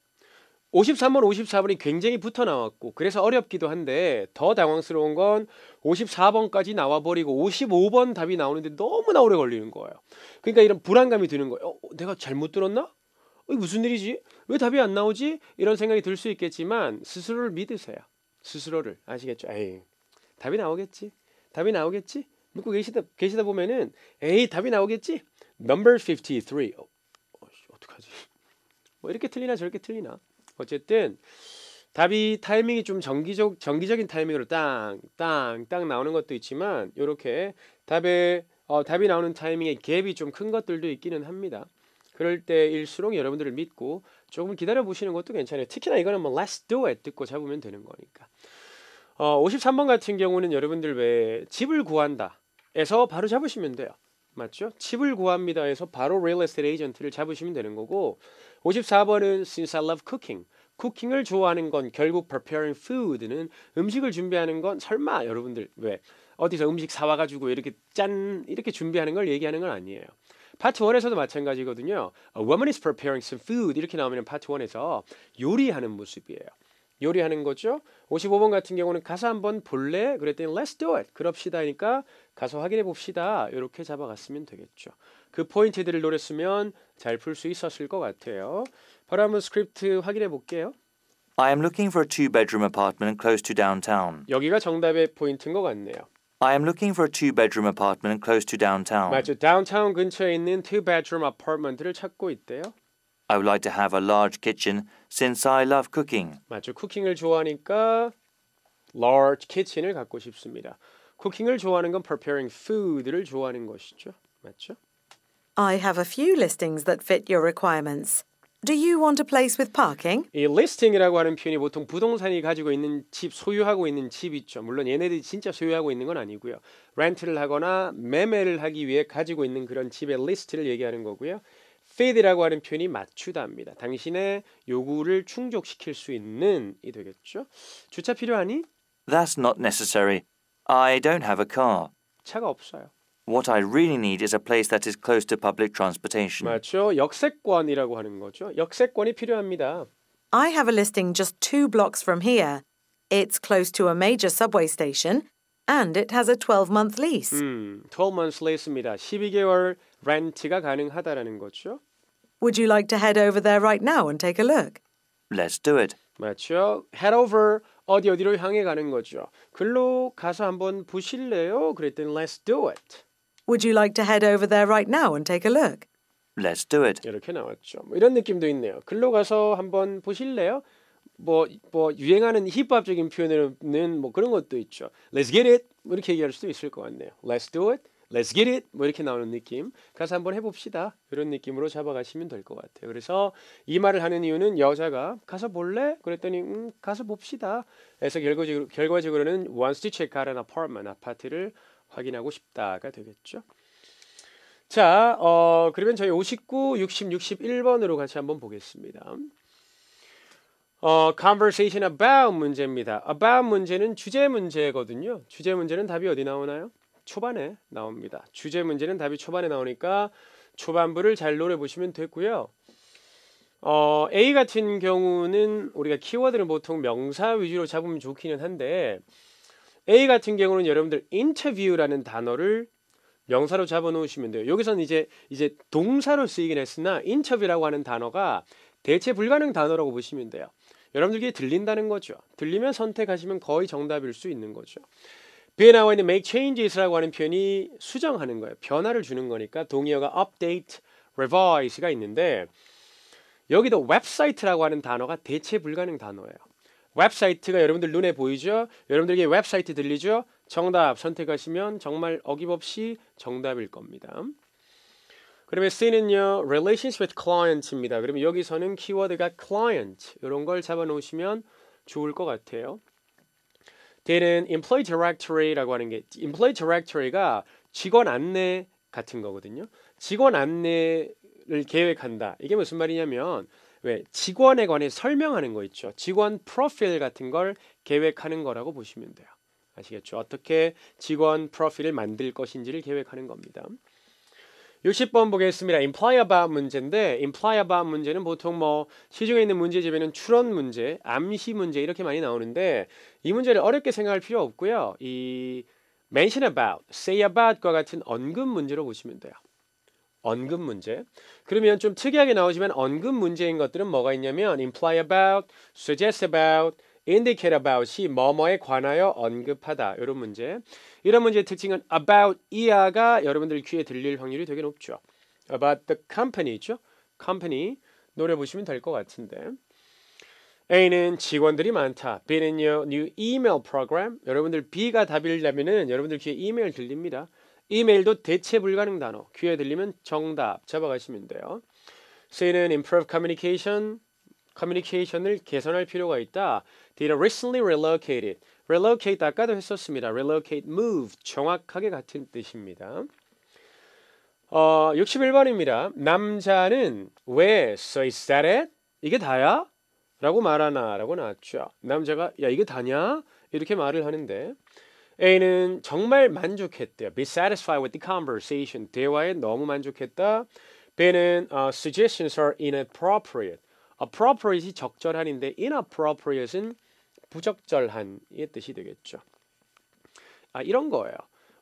53번, 54번이 굉장히 붙어 나왔고 그래서 어렵기도 한데 더 당황스러운 건 54번까지 나와버리고 55번 답이 나오는데 너무나 오래 걸리는 거예요. 그러니까 이런 불안감이 드는 거예요. 어, 내가 잘못 들었나? 어, 무슨 일이지? 왜 답이 안 나오지? 이런 생각이 들 수 있겠지만 스스로를 믿으세요. 스스로를 아시겠죠? 에이, 답이 나오겠지. 답이 나오겠지. 믿고 계시다 계시다 보면은 에이 답이 나오겠지. Number 53. 어, 어, 어떡하지? 뭐 이렇게 틀리나 저렇게 틀리나. 어쨌든 답이 타이밍이 좀 정기적 정기적인 타이밍으로 땅땅땅 나오는 것도 있지만 이렇게 답에 어, 답이 나오는 타이밍에 갭이 좀 큰 것들도 있기는 합니다. 그럴 때일수록 여러분들을 믿고 조금 기다려 보시는 것도 괜찮아요. 특히나 이거는 뭐 let's do it 듣고 잡으면 되는 거니까. 어, 53번 같은 경우는 여러분들 왜 집을 구한다 에서 바로 잡으시면 돼요. 맞죠? 집을 구합니다에서 바로 real estate agent를 잡으시면 되는 거고 54번은 since I love cooking 쿠킹을 좋아하는 건 결국 preparing food는 음식을 준비하는 건 설마 여러분들 왜 어디서 음식 사와가지고 이렇게 짠 이렇게 준비하는 걸 얘기하는 건 아니에요. 파트 1에서도 마찬가지거든요. A woman is preparing some food 이렇게 나오면 파트 1에서 요리하는 모습이에요. 요리하는 거죠. 55번 같은 경우는 가서 한번 볼래? 그랬더니 let's do it. 그럽시다 하니까 가서 확인해 봅시다. 이렇게 잡아갔으면 되겠죠. 그 포인트들을 노렸으면 잘 풀 수 있었을 것 같아요. 바로 한번 스크립트 확인해 볼게요. I am looking for a two bedroom apartment close to downtown. 여기가 정답의 포인트인 것 같네요. I am looking for a two bedroom apartment close to downtown. 맞죠. 다운타운 근처에 있는 two bedroom apartment를 찾고 있대요. I would like to have a large kitchen since I love cooking. 맞죠. 쿠킹을 좋아하니까 large kitchen을 갖고 싶습니다. 쿠킹을 좋아하는 건 preparing food를 좋아하는 것이죠. 맞죠? I have a few listings that fit your requirements. Do you want a place with parking? 이 listing이라고 하는 표현이 보통 부동산이 가지고 있는 집 소유하고 있는 집 있죠. 물론 얘네들이 진짜 소유하고 있는 건 아니고요. 렌트를 하거나 매매를 하기 위해 가지고 있는 그런 집의 리스트를 얘기하는 거고요. fit이라고 하는 표현이 맞추다입니다. 당신의 요구를 충족시킬 수 있는 이 되겠죠. 주차 필요하니? That's not necessary. I don't have a car. 차가 없어요. What I really need is a place that is close to public transportation. 맞죠? 역세권이라고 하는 거죠. 역세권이 필요합니다. I have a listing just two blocks from here. It's close to a major subway station and it has a 12 month lease. 음, 12 months lease입니다. 12개월 렌트가 가능하다라는 거죠. Would you like to head over there right now and take a look? Let's do it. 맞죠? head over 어디 어디로 향해 가는 거죠. 글로 가서 한번 보실래요? 그랬더니 let's do it. Would you like to head over there right now and take a look? Let's do it. 이렇게 나왔죠. 뭐 이런 느낌도 있네요. 글로 가서 한번 보실래요? 뭐, 뭐 유행하는 힙합적인 표현은 뭐 그런 것도 있죠. Let's get it. 뭐 이렇게 얘기할 수도 있을 것 같네요. Let's do it. Let's get it. 뭐 이렇게 나오는 느낌. 가서 한번 해봅시다. 이런 느낌으로 잡아가시면 될 것 같아요. 그래서 이 말을 하는 이유는 여자가 가서 볼래? 그랬더니 음, 가서 봅시다. 그래서 결과적으로, 결과적으로는 wants to check out an apartment. 아파트를 확인하고 싶다가 되겠죠. 자, 어, 그러면 저희 59, 60, 61번으로 같이 한번 보겠습니다. 어, conversation about 문제입니다. about 문제는 주제 문제거든요. 주제 문제는 답이 어디 나오나요? 초반에 나옵니다. 주제 문제는 답이 초반에 나오니까 초반부를 잘 노려 보시면 되고요. 어, A 같은 경우는 우리가 키워드는 보통 명사 위주로 잡으면 좋기는 한데 A 같은 경우는 여러분들 interview라는 단어를 명사로 잡아 놓으시면 돼요. 여기서는 이제 이제 동사로 쓰이긴 했으나 인터뷰라고 하는 단어가 대체 불가능 단어라고 보시면 돼요. 여러분들께 들린다는 거죠. 들리면 선택하시면 거의 정답일 수 있는 거죠. 뒤에 나와 있는 make changes라고 하는 표현이 수정하는 거예요. 변화를 주는 거니까 동의어가 update, revise가 있는데 여기도 웹사이트라고 하는 단어가 대체 불가능 단어예요. 웹사이트가 여러분들 눈에 보이죠? 여러분들에게 웹사이트 들리죠? 정답 선택하시면 정말 어김없이 정답일 겁니다. 그러면 C는요, relations with clients입니다. 그러면 여기서는 키워드가 client 이런 걸 잡아놓으시면 좋을 것 같아요. D는 employee directory라고 하는 게 employee directory가 직원 안내 같은 거거든요. 직원 안내를 계획한다. 이게 무슨 말이냐면 왜 직원에 관해 설명하는 거 있죠. 직원 프로필 같은 걸 계획하는 거라고 보시면 돼요. 아시겠죠? 어떻게 직원 프로필을 만들 것인지를 계획하는 겁니다. 60번 보겠습니다. imply about 문제인데 imply about 문제는 보통 뭐 시중에 있는 문제집에는 추론 문제, 암시 문제 이렇게 많이 나오는데 이 문제를 어렵게 생각할 필요 없고요. 이 mention about, say about과 같은 언급 문제로 보시면 돼요. 언급 문제. 그러면 좀 특이하게 나오지만 언급 문제인 것들은 뭐가 있냐면 imply about, suggest about, indicate about이 뭐뭐에 관하여 언급하다 이런 문제. 이런 문제의 특징은 about 이하가 여러분들 귀에 들릴 확률이 되게 높죠. about the company죠. company 노래 보시면 될 것 같은데. A는 직원들이 많다. B는요 new email program. 여러분들 B가 답이라면은 여러분들 귀에 이메일 들립니다. 이메일도 대체 불가능 단어. 귀에 들리면 정답 잡아가시면 돼요. C는 improve communication. 커뮤니케이션을 개선할 필요가 있다. Did recently relocated. relocate 아까도 했었습니다. relocate, move 정확하게 같은 뜻입니다. 어, 61번입니다. 남자는 왜 so is that it? 이게 다야? 라고 말하나 라고 나왔죠. 남자가 야 이게 다냐? 이렇게 말을 하는데 A는 정말 만족했대요. be satisfied with the conversation. 대화에 너무 만족했다. B는 uh, suggestions are inappropriate. appropriate이 적절한인데 inappropriate은 부적절한의 뜻이 되겠죠. 아 이런 거예요.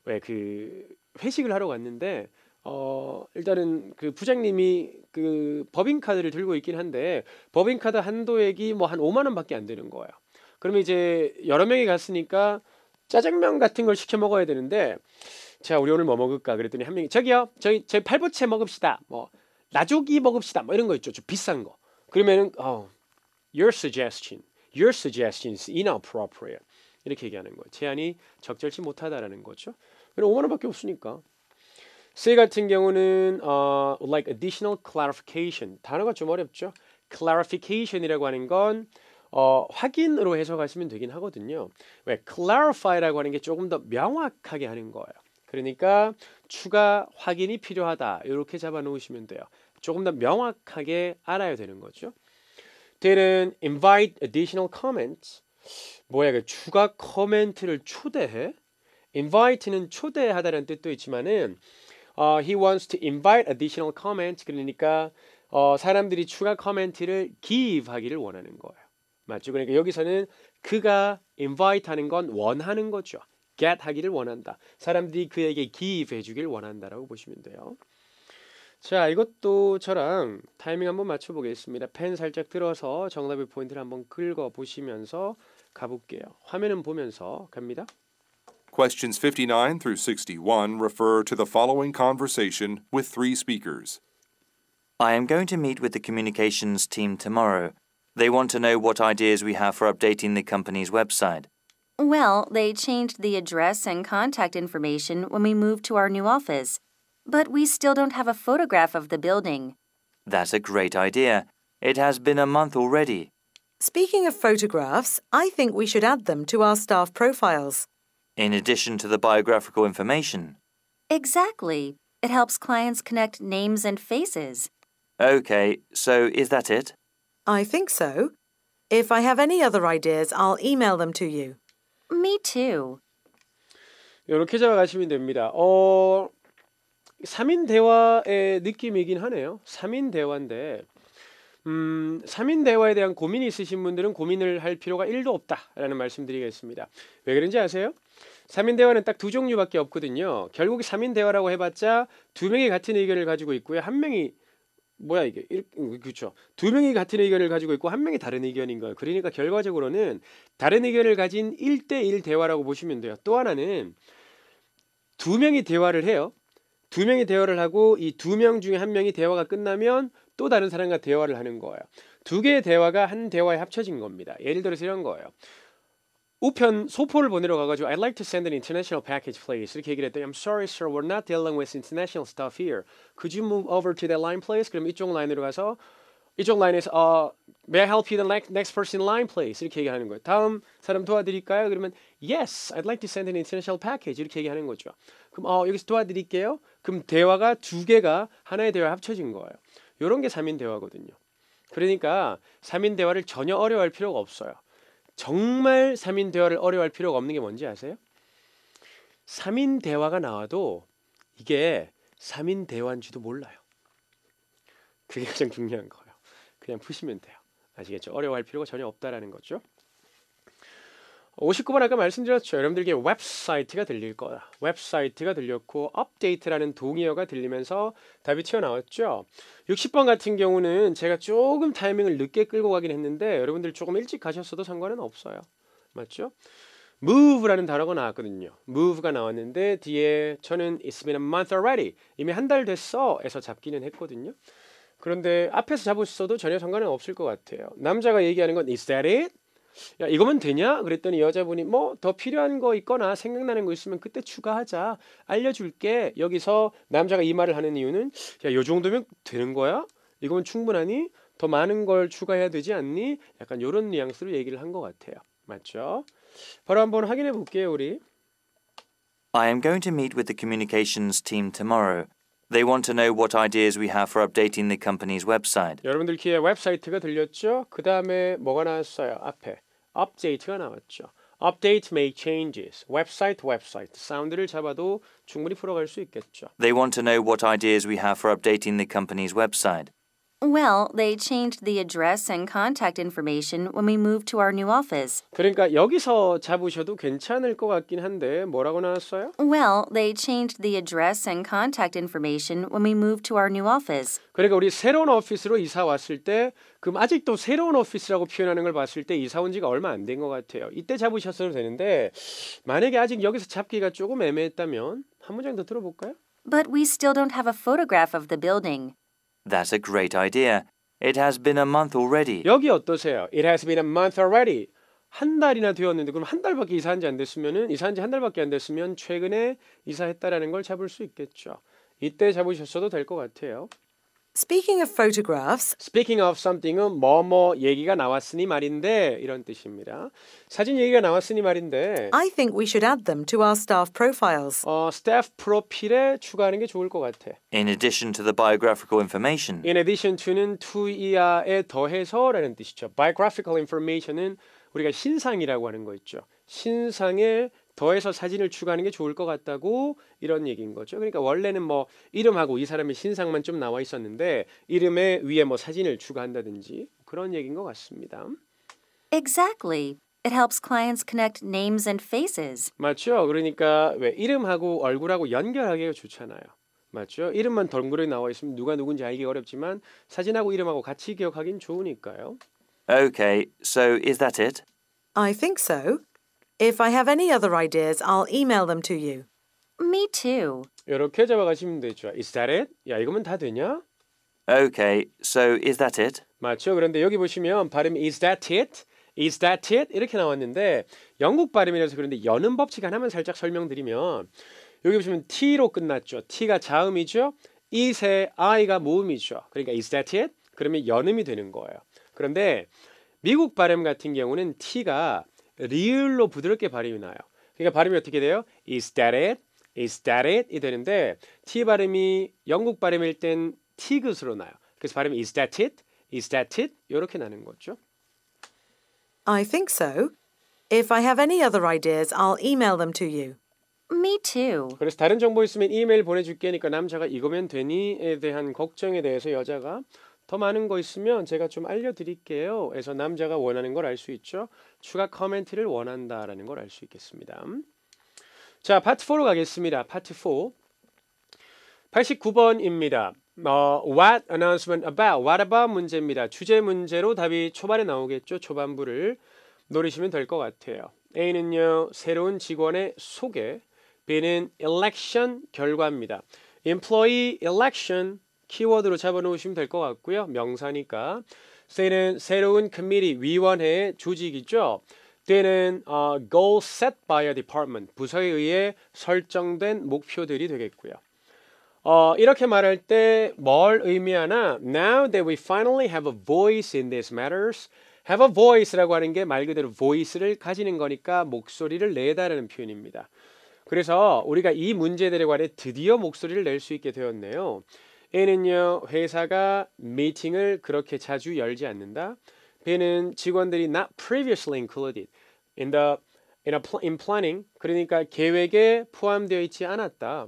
왜 그 회식을 하러 갔는데 어 일단은 그 부장님이 그 법인 카드를 들고 있긴 한데 법인 카드 한도액이 뭐 한 5만 원밖에 안 되는 거예요. 그러면 이제 여러 명이 갔으니까 짜장면 같은 걸 시켜 먹어야 되는데 자 우리 오늘 뭐 먹을까? 그랬더니 한 명이 저기요 저희 저희 팔보채 먹읍시다. 뭐 나조기 먹읍시다. 뭐 이런 거 있죠. 좀 비싼 거. 그러면은 어, your suggestion your suggestion is inappropriate. 이렇게 얘기하는 거예요. 제안이 적절치 못하다라는 거죠. 그럼 5만 원밖에 없으니까. C 같은 경우는 어, like additional clarification. 단어가 좀 어렵죠? clarification이라고 하는 건 어, 확인으로 해석하시면 되긴 하거든요. 왜 clarify라고 하는 게 조금 더 명확하게 하는 거예요. 그러니까 추가 확인이 필요하다. 이렇게 잡아 놓으시면 돼요. 조금 더 명확하게 알아야 되는 거죠. 때는 invite additional comments. 뭐야 그 추가 코멘트를 초대해? invite는 초대하다는 뜻도 있지만은 어, he wants to invite additional comments 그러니까 어, 사람들이 추가 코멘트를 give 하기를 원하는 거예요. 맞죠? 그러니까 여기서는 그가 invite 하는 건 원하는 거죠. get 하기를 원한다. 사람들이 그에게 give 해주길 원한다라고 보시면 돼요. 자, 이것도 저랑 타이밍 한번 맞춰보겠습니다. 펜 살짝 들어서 정답의 포인트를 한번 긁어 보시면서 가볼게요. 화면은 보면서 갑니다. Questions 59 through 61 refer to the following conversation with three speakers. I am going to meet with the communications team tomorrow. They want to know what ideas we have for updating the company's website. Well, they changed the address and contact information when we moved to our new office. But we still don't have a photograph of the building. That's a great idea. It has been a month already. Speaking of photographs, I think we should add them to our staff profiles. In addition to the biographical information. Exactly. It helps clients connect names and faces. Okay, so is that it? I think so. If I have any other ideas, I'll email them to you. Me too. 이렇게 잡아가시면 됩니다. 어, 3인 대화의 느낌이긴 하네요. 3인 대화인데 음, 3인 대화에 대한 고민이 있으신 분들은 고민을 할 필요가 1도 없다라는 말씀드리겠습니다. 왜 그런지 아세요? 3인 대화는 딱 두 종류밖에 없거든요. 결국 3인 대화라고 해봤자 두 명이 같은 의견을 가지고 있고요. 한 명이 뭐야 이게 그렇죠. 두 명이 같은 의견을 가지고 있고 한 명이 다른 의견인 거예요. 그러니까 결과적으로는 다른 의견을 가진 1대1 대화라고 보시면 돼요. 또 하나는 두 명이 대화를 해요. 두 명이 대화를 하고 이 두 명 중에 한 명이 대화가 끝나면 또 다른 사람과 대화를 하는 거예요. 두 개의 대화가 한 대화에 합쳐진 겁니다. 예를 들어서 이런 거예요. 우편 소포를 보내러 가가지고 I'd like to send an international package, please. 이렇게 얘기를 했더니 I'm sorry, sir, we're not dealing with international stuff here. Could you move over to that line, please? 그럼 이쪽 라인으로 가서 이쪽 라인에서 어, May I help you the next, person in line, please? 이렇게 얘기하는 거예요. 다음 사람 도와드릴까요? 그러면 Yes, I'd like to send an international package. 이렇게 얘기하는 거죠. 그럼 어, 여기서 도와드릴게요. 그럼 대화가 두 개가 하나의 대화 합쳐진 거예요. 이런 게 3인 대화거든요. 그러니까 3인 대화를 전혀 어려워할 필요가 없어요. 정말 3인 대화를 어려워할 필요가 없는 게 뭔지 아세요? 3인 대화가 나와도 이게 3인 대화인지도 몰라요. 그게 가장 중요한 거예요. 그냥 푸시면 돼요. 아시겠죠? 어려워할 필요가 전혀 없다라는 거죠. 59번 아까 말씀드렸죠. 여러분들에게 웹사이트가 들릴 거다. 웹사이트가 들렸고 업데이트라는 동의어가 들리면서 답이 튀어나왔죠. 60번 같은 경우는 제가 조금 타이밍을 늦게 끌고 가긴 했는데 여러분들 조금 일찍 가셨어도 상관은 없어요. 맞죠? move라는 단어가 나왔거든요. move가 나왔는데 뒤에 저는 it's been a month already 이미 한 달 됐어 에서 잡기는 했거든요. 그런데 앞에서 잡으셨어도 전혀 상관은 없을 것 같아요. 남자가 얘기하는 건 is that it? 야 이거면 되냐? 그랬더니 여자분이 뭐 더 필요한 거 있거나 생각나는 거 있으면 그때 추가하자. 알려줄게. 여기서 남자가 이 말을 하는 이유는 야 요 정도면 되는 거야? 이거면 충분하니? 더 많은 걸 추가해야 되지 않니? 약간 이런 뉘앙스로 얘기를 한 것 같아요. 맞죠? 바로 한번 확인해 볼게요, 우리. I am going to meet with the communications team tomorrow. They want to know what ideas we have for updating the company's website. 여러분들 귀에 웹사이트가 들렸죠? 그 다음에 뭐가 나왔어요? 앞에 update가 나왔죠. update make changes. 웹사이트 웹사이트 사운드를 잡아도 충분히 풀어갈 수 있겠죠. They want to know what ideas we have for updating the company's website. Well, they changed the address and contact information when we moved to our new office. 그러니까 여기서 잡으셔도 괜찮을 것 같긴 한데 뭐라고 나왔어요? Well, they changed the address and contact information when we moved to our new office. 그러니까 우리 새로운 오피스로 이사 왔을 때 그럼 아직도 새로운 오피스라고 표현하는 걸 봤을 때 이사 온 지가 얼마 안 된 것 같아요. 이때 잡으셨어도 되는데 만약에 아직 여기서 잡기가 조금 애매했다면 한 문장 더 들어볼까요? But we still don't have a photograph of the building. That's a great idea. It has been a month already. 여기 어떠세요? It has been a month already. 한 달이나 되었는데 그럼 한 달밖에 이사한 지 안 됐으면은 이사한 지 한 달밖에 안 됐으면 최근에 이사했다라는 걸 잡을 수 있겠죠. 이때 잡으셨어도 될 것 같아요. Speaking of photographs, Speaking of something은 뭐뭐 얘기가 나왔으니 말인데 이런 뜻입니다. 사진 얘기가 나왔으니 말인데 I think we should add them to our staff profiles. 어, 스태프 프로필에 추가하는 게 좋을 것 같아. In addition to the biographical information. In addition to는 to 이하에 더해서라는 뜻이죠. Biographical information은 우리가 신상이라고 하는 거 있죠. 신상에 더해서 사진을 추가하는 게 좋을 것 같다고 이런 얘기인 거죠. 그러니까 원래는 뭐 이름하고 이 사람의 신상만 좀 나와 있었는데 이름에 위에 뭐 사진을 추가한다든지 그런 얘기인 것 같습니다. Exactly. It helps clients connect names and faces. 맞죠? 그러니까 왜 이름하고 얼굴하고 연결하기가 좋잖아요. 맞죠? 이름만 덩그러니 나와 있으면 누가 누군지 알기 어렵지만 사진하고 이름하고 같이 기억하긴 좋으니까요. Okay, so is that it? I think so. If I have any other ideas, I'll email them to you. Me too. 이렇게 잡아가시면 되죠. Is that it? 야 이거면 다 되냐? Okay, so is that it? 맞죠? 그런데 여기 보시면 발음이 is that it? is that it? 이렇게 나왔는데 영국 발음이라서 그런데 여는 법칙 하나만 살짝 설명드리면 여기 보시면 t로 끝났죠. t가 자음이죠. is의 i가 모음이죠. 그러니까 is that it? 그러면 연음이 되는 거예요. 그런데 미국 발음 같은 경우는 t가 리을로 부드럽게 발음이 나요. 그러니까 발음이 어떻게 돼요? is that it? is that it? 이 되는데 t 발음이 영국 발음일 땐 t긋으로 나요. 그래서 발음이 is that it? is that it? 이렇게 나는 거죠. I think so. If I have any other ideas, I'll email them to you. Me too. 그래서 다른 정보 있으면 이메일 보내줄게니까 남자가 이거면 되니에 대한 걱정에 대해서 여자가 더 많은 거 있으면 제가 좀 알려드릴게요. 해서 남자가 원하는 걸 알 수 있죠. 추가 커멘트를 원한다라는 걸 알 수 있겠습니다. 자, 파트 4로 가겠습니다. 파트 4. 89번입니다. 어, what announcement about? What about 문제입니다. 주제 문제로 답이 초반에 나오겠죠. 초반부를 노리시면 될 것 같아요. A는요. 새로운 직원의 소개. B는 election 결과입니다. employee election 키워드로 잡아놓으시면 될 것 같고요. 명사니까. C는 새로운 committee 위원회의 조직이죠. D는 어, goal set by a department 부서에 의해 설정된 목표들이 되겠고요. 어, 이렇게 말할 때 뭘 의미하나? Now that we finally have a voice in these matters. have a voice라고 하는 게 말 그대로 voice를 가지는 거니까 목소리를 내다라는 표현입니다. 그래서 우리가 이 문제들에 관해 드디어 목소리를 낼 수 있게 되었네요. A는요, 회사가 미팅을 그렇게 자주 열지 않는다. B는 직원들이 not previously included in the in, a, in planning 그러니까 계획에 포함되어 있지 않았다.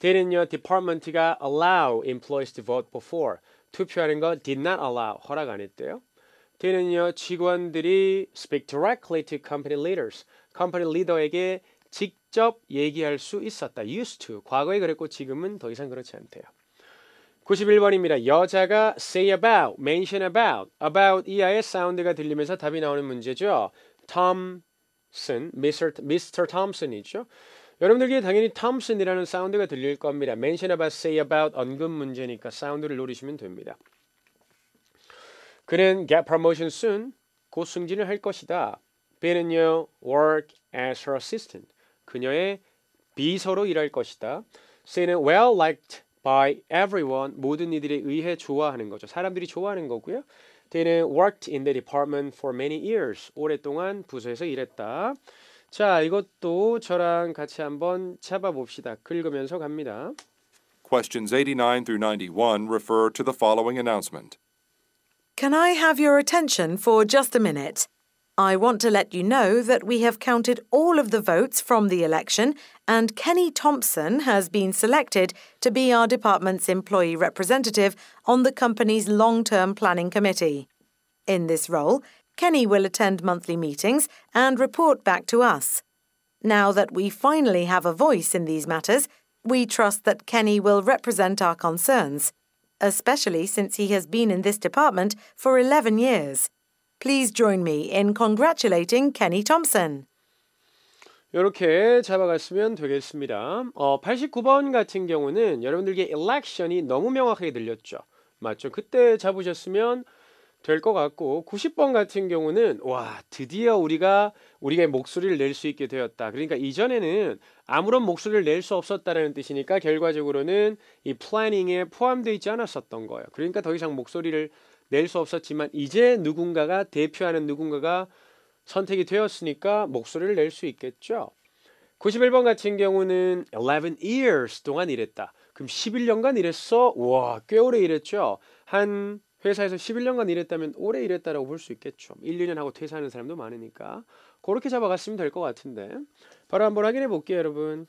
D는요, department가 allow employees to vote before 투표하는 거 did not allow 허락 안 했대요. D는요, 직원들이 speak directly to company leaders company leader에게 직접 얘기할 수 있었다. used to 과거에 그랬고 지금은 더 이상 그렇지 않대요. 91번입니다. 여자가 say about, mention about, about 이하의 사운드가 들리면서 답이 나오는 문제죠. Thompson, Mr. Mr. Thompson이죠. 여러분들께 당연히 Thompson이라는 사운드가 들릴 겁니다. mention about, say about 언급 문제니까 사운드를 노리시면 됩니다. 그는 get promotion soon, 곧 승진을 할 것이다. B는요, work as her assistant, 그녀의 비서로 일할 것이다. C는 well liked by everyone 모든 이들에 의해 좋아하는 거죠. 사람들이 좋아하는 거고요. D는 worked in the department for many years. 오랫동안 부서에서 일했다. 자, 이것도 저랑 같이 한번 잡아 봅시다. 긁으면서 갑니다. Questions 89 through 91 refer to the following announcement. Can I have your attention for just a minute? I want to let you know that we have counted all of the votes from the election and Kenny Thompson has been selected to be our department's employee representative on the company's long term planning committee. In this role, Kenny will attend monthly meetings and report back to us. Now that we finally have a voice in these matters, we trust that Kenny will represent our concerns, especially since he has been in this department for 11 years. Please join me in congratulating Kenny Thompson. 이렇게 잡아갔으면 되겠습니다. 어, 89번 같은 경우는 여러분들께 election이 너무 명확하게 들렸죠. 맞죠? 그때 잡으셨으면 될 것 같고 90번 같은 경우는 와 드디어 우리가 우리가 목소리를 낼 수 있게 되었다. 그러니까 이전에는 아무런 목소리를 낼 수 없었다라는 뜻이니까 결과적으로는 이 planning에 포함되어 있지 않았었던 거예요. 그러니까 더 이상 목소리를 낼 수 없었지만 이제 누군가가 대표하는 누군가가 선택이 되었으니까 목소리를 낼 수 있겠죠. 91번 같은 경우는 11 years 동안 일했다. 그럼 11년간 일했어? 와, 꽤 오래 일했죠. 한 회사에서 11년간 일했다면 오래 일했다라고 볼 수 있겠죠. 1, 2년 하고 퇴사하는 사람도 많으니까. 그렇게 잡아갔으면 될 것 같은데. 바로 한번 확인해 볼게요, 여러분.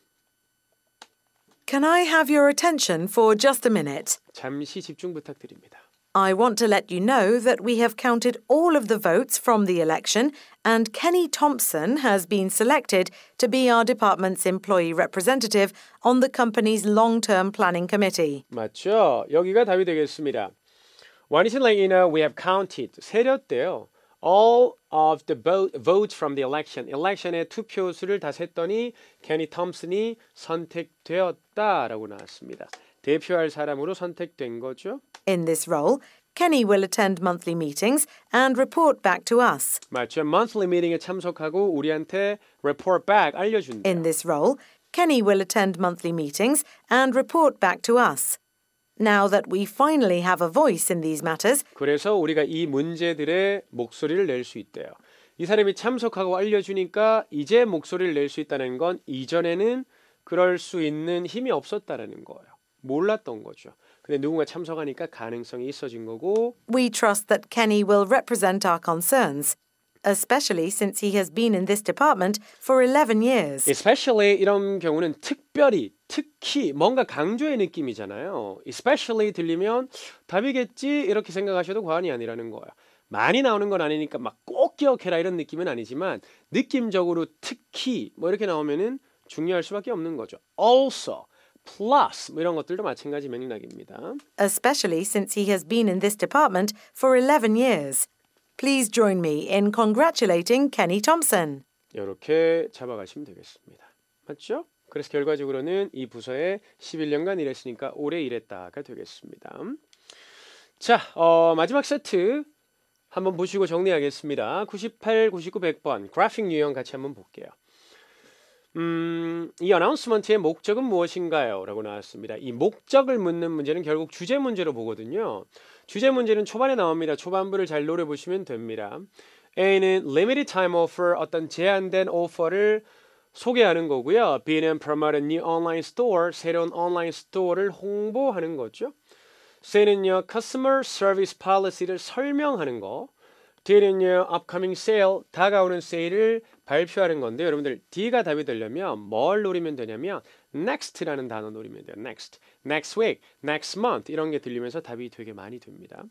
Can I have your attention for just a minute? 잠시 집중 부탁드립니다. I want to let you know that we have counted all of the votes from the election and Kenny Thompson has been selected to be our department's employee representative on the company's long term planning committee. 맞죠? 여기가 답이 되겠습니다. wanted to let you know we have counted 세렸대요. all of the vote, votes from the election. election의 투표 수를 다 셌더니 케니 톰슨이 선택되었다라고 나왔습니다. 대표할 사람으로 선택된 거죠. In this role, Kenny will attend monthly meetings and report back to us. 맞죠? monthly meeting에 참석하고 우리한테 report back 알려준다. In this role, Kenny will attend monthly meetings and report back to us. Now that we finally have a voice in these matters, 그래서 우리가 이 문제들의 목소리를 낼 수 있대요. 이 사람이 참석하고 알려주니까 이제 목소리를 낼 수 있다는 건 이전에는 그럴 수 있는 힘이 없었다라는 거예요. 몰랐던 거죠. 근데 누군가 참석하니까 가능성이 있어진 거고 we trust that Kenny will represent our concerns, especially since he has been in this department for 11 years. especially 이런 경우는 특별히 특히 뭔가 강조의 느낌이잖아요. especially 들리면 답이겠지 이렇게 생각하셔도 과언이 아니라는 거예요. 많이 나오는 건 아니니까 막 꼭 기억해라 이런 느낌은 아니지만 느낌적으로 특히 뭐 이렇게 나오면은 중요할 수밖에 없는 거죠. also plus 뭐 이런 것들도 마찬가지 맥락입니다. especially since he has been in this department for 11 years. Please join me in congratulating Kenny Thompson. 이렇게 잡아가시면 되겠습니다. 맞죠? 그래서 결과적으로는 이 부서에 11년간 일했으니까 오래 일했다가 되겠습니다. 자, 어, 마지막 세트 한번 보시고 정리하겠습니다. 98, 99, 100번 그래픽 유형 같이 한번 볼게요. 음, 이 announcement의 목적은 무엇인가요? 라고 나왔습니다. 이 목적을 묻는 문제는 결국 주제 문제로 보거든요. 주제 문제는 초반에 나옵니다. 초반부를 잘 노려보시면 됩니다. A는 limited time offer, 어떤 제한된 오퍼를 소개하는 거고요. B는 promote a new online store, 새로운 온라인 store를 홍보하는 거죠. C는요, customer service policy를 설명하는 거. D는요, upcoming sale, 다가오는 세일을 발표하는 건데 여러분들 D가 답이 되려면 뭘 노리면 되냐면 next라는 단어 노리면 돼요. next, next week, next month 이런 게 들리면서 답이 되게 많이 됩니다.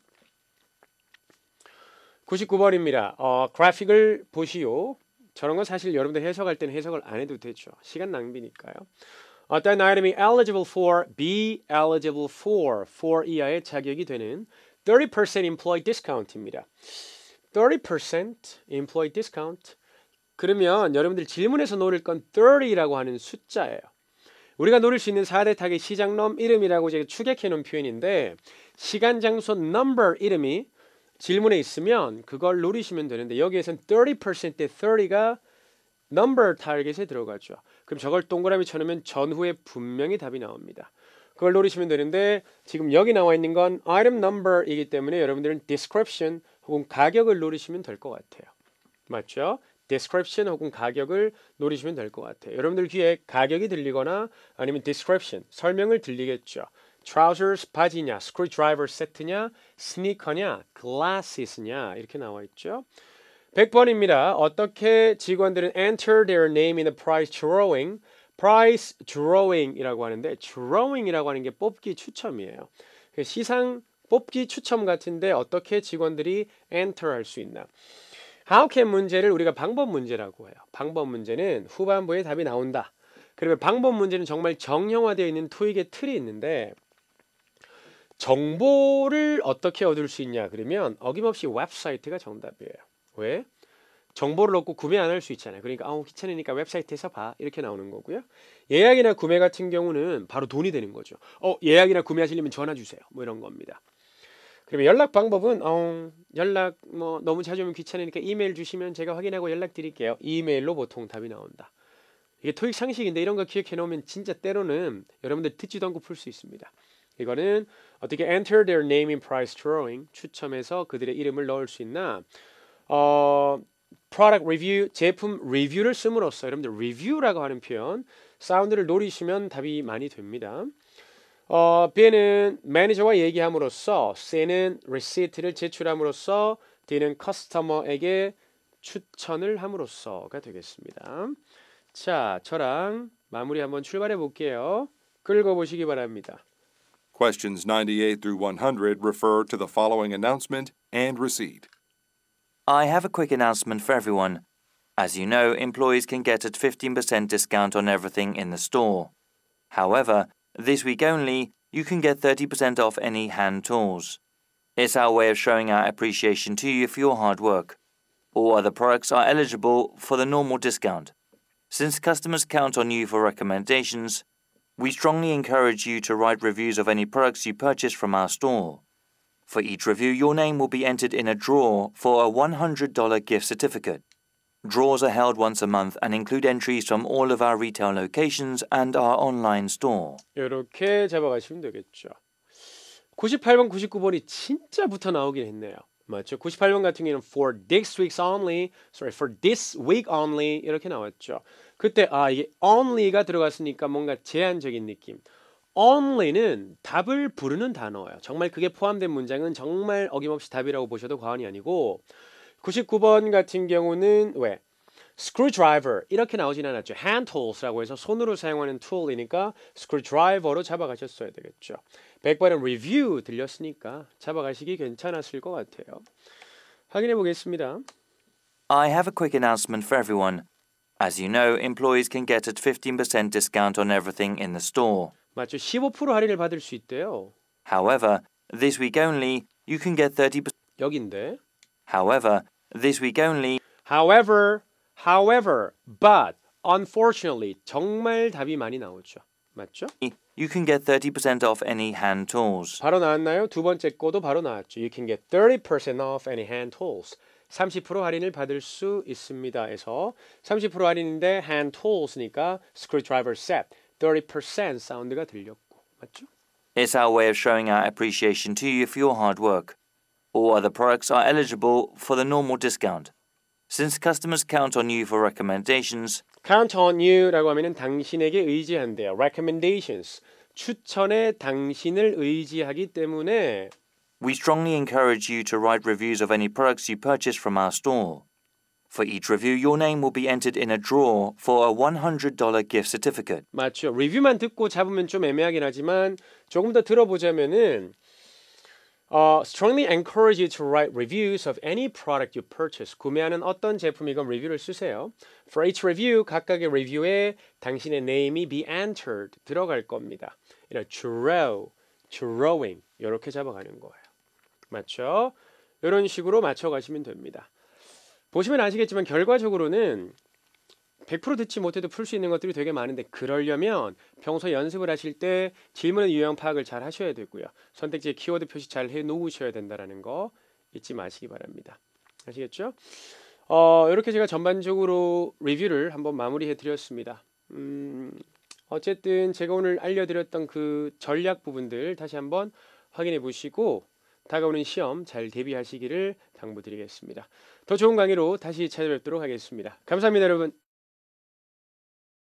99번입니다. 어, 그래픽을 보시오. 저런 건 사실 여러분들 해석할 때는 해석을 안 해도 되죠. 시간 낭비니까요. 어떤 아이템이 eligible for, be eligible for, for 이하의 자격이 되는 30% employee discount입니다. 30% employee discount. 그러면 여러분들 질문에서 노릴 건 30라고 하는 숫자예요. 우리가 노릴 수 있는 4대 타겟 시장넘 이름이라고 제가 축약해 놓은 표현인데 시간, 장소, number 이름이 질문에 있으면 그걸 노리시면 되는데 여기에선 30%의 30가 number 타겟에 들어가죠. 그럼 저걸 동그라미 쳐놓으면 전후에 분명히 답이 나옵니다. 그걸 노리시면 되는데 지금 여기 나와 있는 건 item number이기 때문에 여러분들은 description 혹은 가격을 노리시면 될 것 같아요. 맞죠? description 혹은 가격을 노리시면 될 것 같아요. 여러분들 귀에 가격이 들리거나 아니면 description 설명을 들리겠죠. trousers 바지냐, screwdriver 세트냐, 스니커냐, glasses냐 이렇게 나와 있죠. 100번입니다. 어떻게 직원들은 enter their name in the price drawing, price drawing이라고 하는데 drawing이라고 하는 게 뽑기 추첨이에요. 시상 뽑기 추첨 같은데 어떻게 직원들이 enter 할 수 있나? can 문제를 우리가 방법 문제라고 해요. 방법 문제는 후반부에 답이 나온다. 그러면 방법 문제는 정말 정형화되어 있는 토익의 틀이 있는데 정보를 어떻게 얻을 수 있냐 그러면 어김없이 웹사이트가 정답이에요. 왜? 정보를 얻고 구매 안 할 수 있잖아요. 그러니까 아우 귀찮으니까 웹사이트에서 봐 이렇게 나오는 거고요. 예약이나 구매 같은 경우는 바로 돈이 되는 거죠. 어 예약이나 구매하시려면 전화 주세요. 뭐 이런 겁니다. 그러면 연락 방법은 어, 연락 뭐 너무 자주 오면 귀찮으니까 이메일 주시면 제가 확인하고 연락 드릴게요. 이메일로 보통 답이 나온다. 이게 토익 상식인데 이런 거 기억해 놓으면 진짜 때로는 여러분들 듣지도 않고 풀 수 있습니다. 이거는 어떻게 enter their name in price drawing 추첨해서 그들의 이름을 넣을 수 있나? 어, product review 제품 리뷰를 씀으로써 여러분들 review라고 하는 표현 사운드를 노리시면 답이 많이 됩니다. 어, B는 매니저와 얘기함으로써 C는 receipt를 제출함으로써 D는 커스터머에게 추천을 함으로써가 되겠습니다. 자, 저랑 마무리 한번 출발해 볼게요. 끌고 보시기 바랍니다. Questions 98 through 100 refer to the following announcement and receipt. I have a quick announcement for everyone. As you know, employees can get a 15% discount on everything in the store. However, this week only, you can get 30% off any hand tools. It's our way of showing our appreciation to you for your hard work. All other products are eligible for the normal discount. Since customers count on you for recommendations, we strongly encourage you to write reviews of any products you purchase from our store. For each review, your name will be entered in a draw for a $100 gift certificate. Draws are held once a month and include entries from all of our retail locations and our online store. 이렇게 잡아가시면 되겠죠. 98번, 99번이 진짜 붙어 나오긴 했네요. 맞죠? 98번 같은 경우는 for this week's only, sorry, for this week only 이렇게 나왔죠. 그때 아 이게 only가 들어갔으니까 뭔가 제한적인 느낌. only는 답을 부르는 단어예요. 정말 그게 포함된 문장은 정말 어김없이 답이라고 보셔도 과언이 아니고 99번 같은 경우는 왜? screwdriver 이렇게 나오진 않았죠. hand tools라고 해서 손으로 사용하는 tool이니까 screwdriver로 잡아가셨어야 되겠죠. 100번은 review 들렸으니까 잡아가시기 괜찮았을 것 같아요. 확인해 보겠습니다. I have a quick announcement for everyone. As you know, employees can get a 15% discount on everything in the store. 맞죠? 15% 할인을 받을 수 있대요. However, this week only, you can get 30% 여긴데. However, this week only, However, however, but unfortunately 정말 답이 많이 나오죠. 맞죠? you can get 30% off any hand tools. 바로 나왔나요? 두 번째 거도 바로 나왔죠. You can get 30% off any hand tools. 30% 할인을 받을 수 있습니다. 해서 30% 할인인데 hand tools니까 screwdriver set 30% 사운드가 들렸고. 맞죠? It's our way of showing our appreciation to you for your hard work. All other products are eligible for the normal discount. Since customers count on you for recommendations, count on you라고 하면은 당신에게 의지한대요. recommendations. 추천에 당신을 의지하기 때문에 we strongly encourage you to write reviews of any products you purchase from our store. For each review, your name will be entered in a draw for a $100 gift certificate. 맞죠. 리뷰만 듣고 잡으면 좀 애매하긴 하지만 조금 더 들어보자면은 어, strongly encourage you to write reviews of any product you purchase. 구매하는 어떤 제품이건 리뷰를 쓰세요. For each review, 각각의 리뷰에 당신의 name이 be entered 들어갈 겁니다. 이런 draw, drawing 이렇게 잡아가는 거예요. 맞죠? 이런 식으로 맞춰가시면 됩니다. 보시면 아시겠지만 결과적으로는 100% 듣지 못해도 풀 수 있는 것들이 되게 많은데 그러려면 평소 연습을 하실 때 질문의 유형 파악을 잘 하셔야 되고요. 선택지에 키워드 표시 잘 해 놓으셔야 된다라는 거 잊지 마시기 바랍니다. 아시겠죠? 어, 이렇게 제가 전반적으로 리뷰를 한번 마무리해 드렸습니다. 음, 어쨌든 제가 오늘 알려드렸던 그 전략 부분들 다시 한번 확인해 보시고 다가오는 시험 잘 대비하시기를 당부드리겠습니다. 더 좋은 강의로 다시 찾아뵙도록 하겠습니다. 감사합니다, 여러분.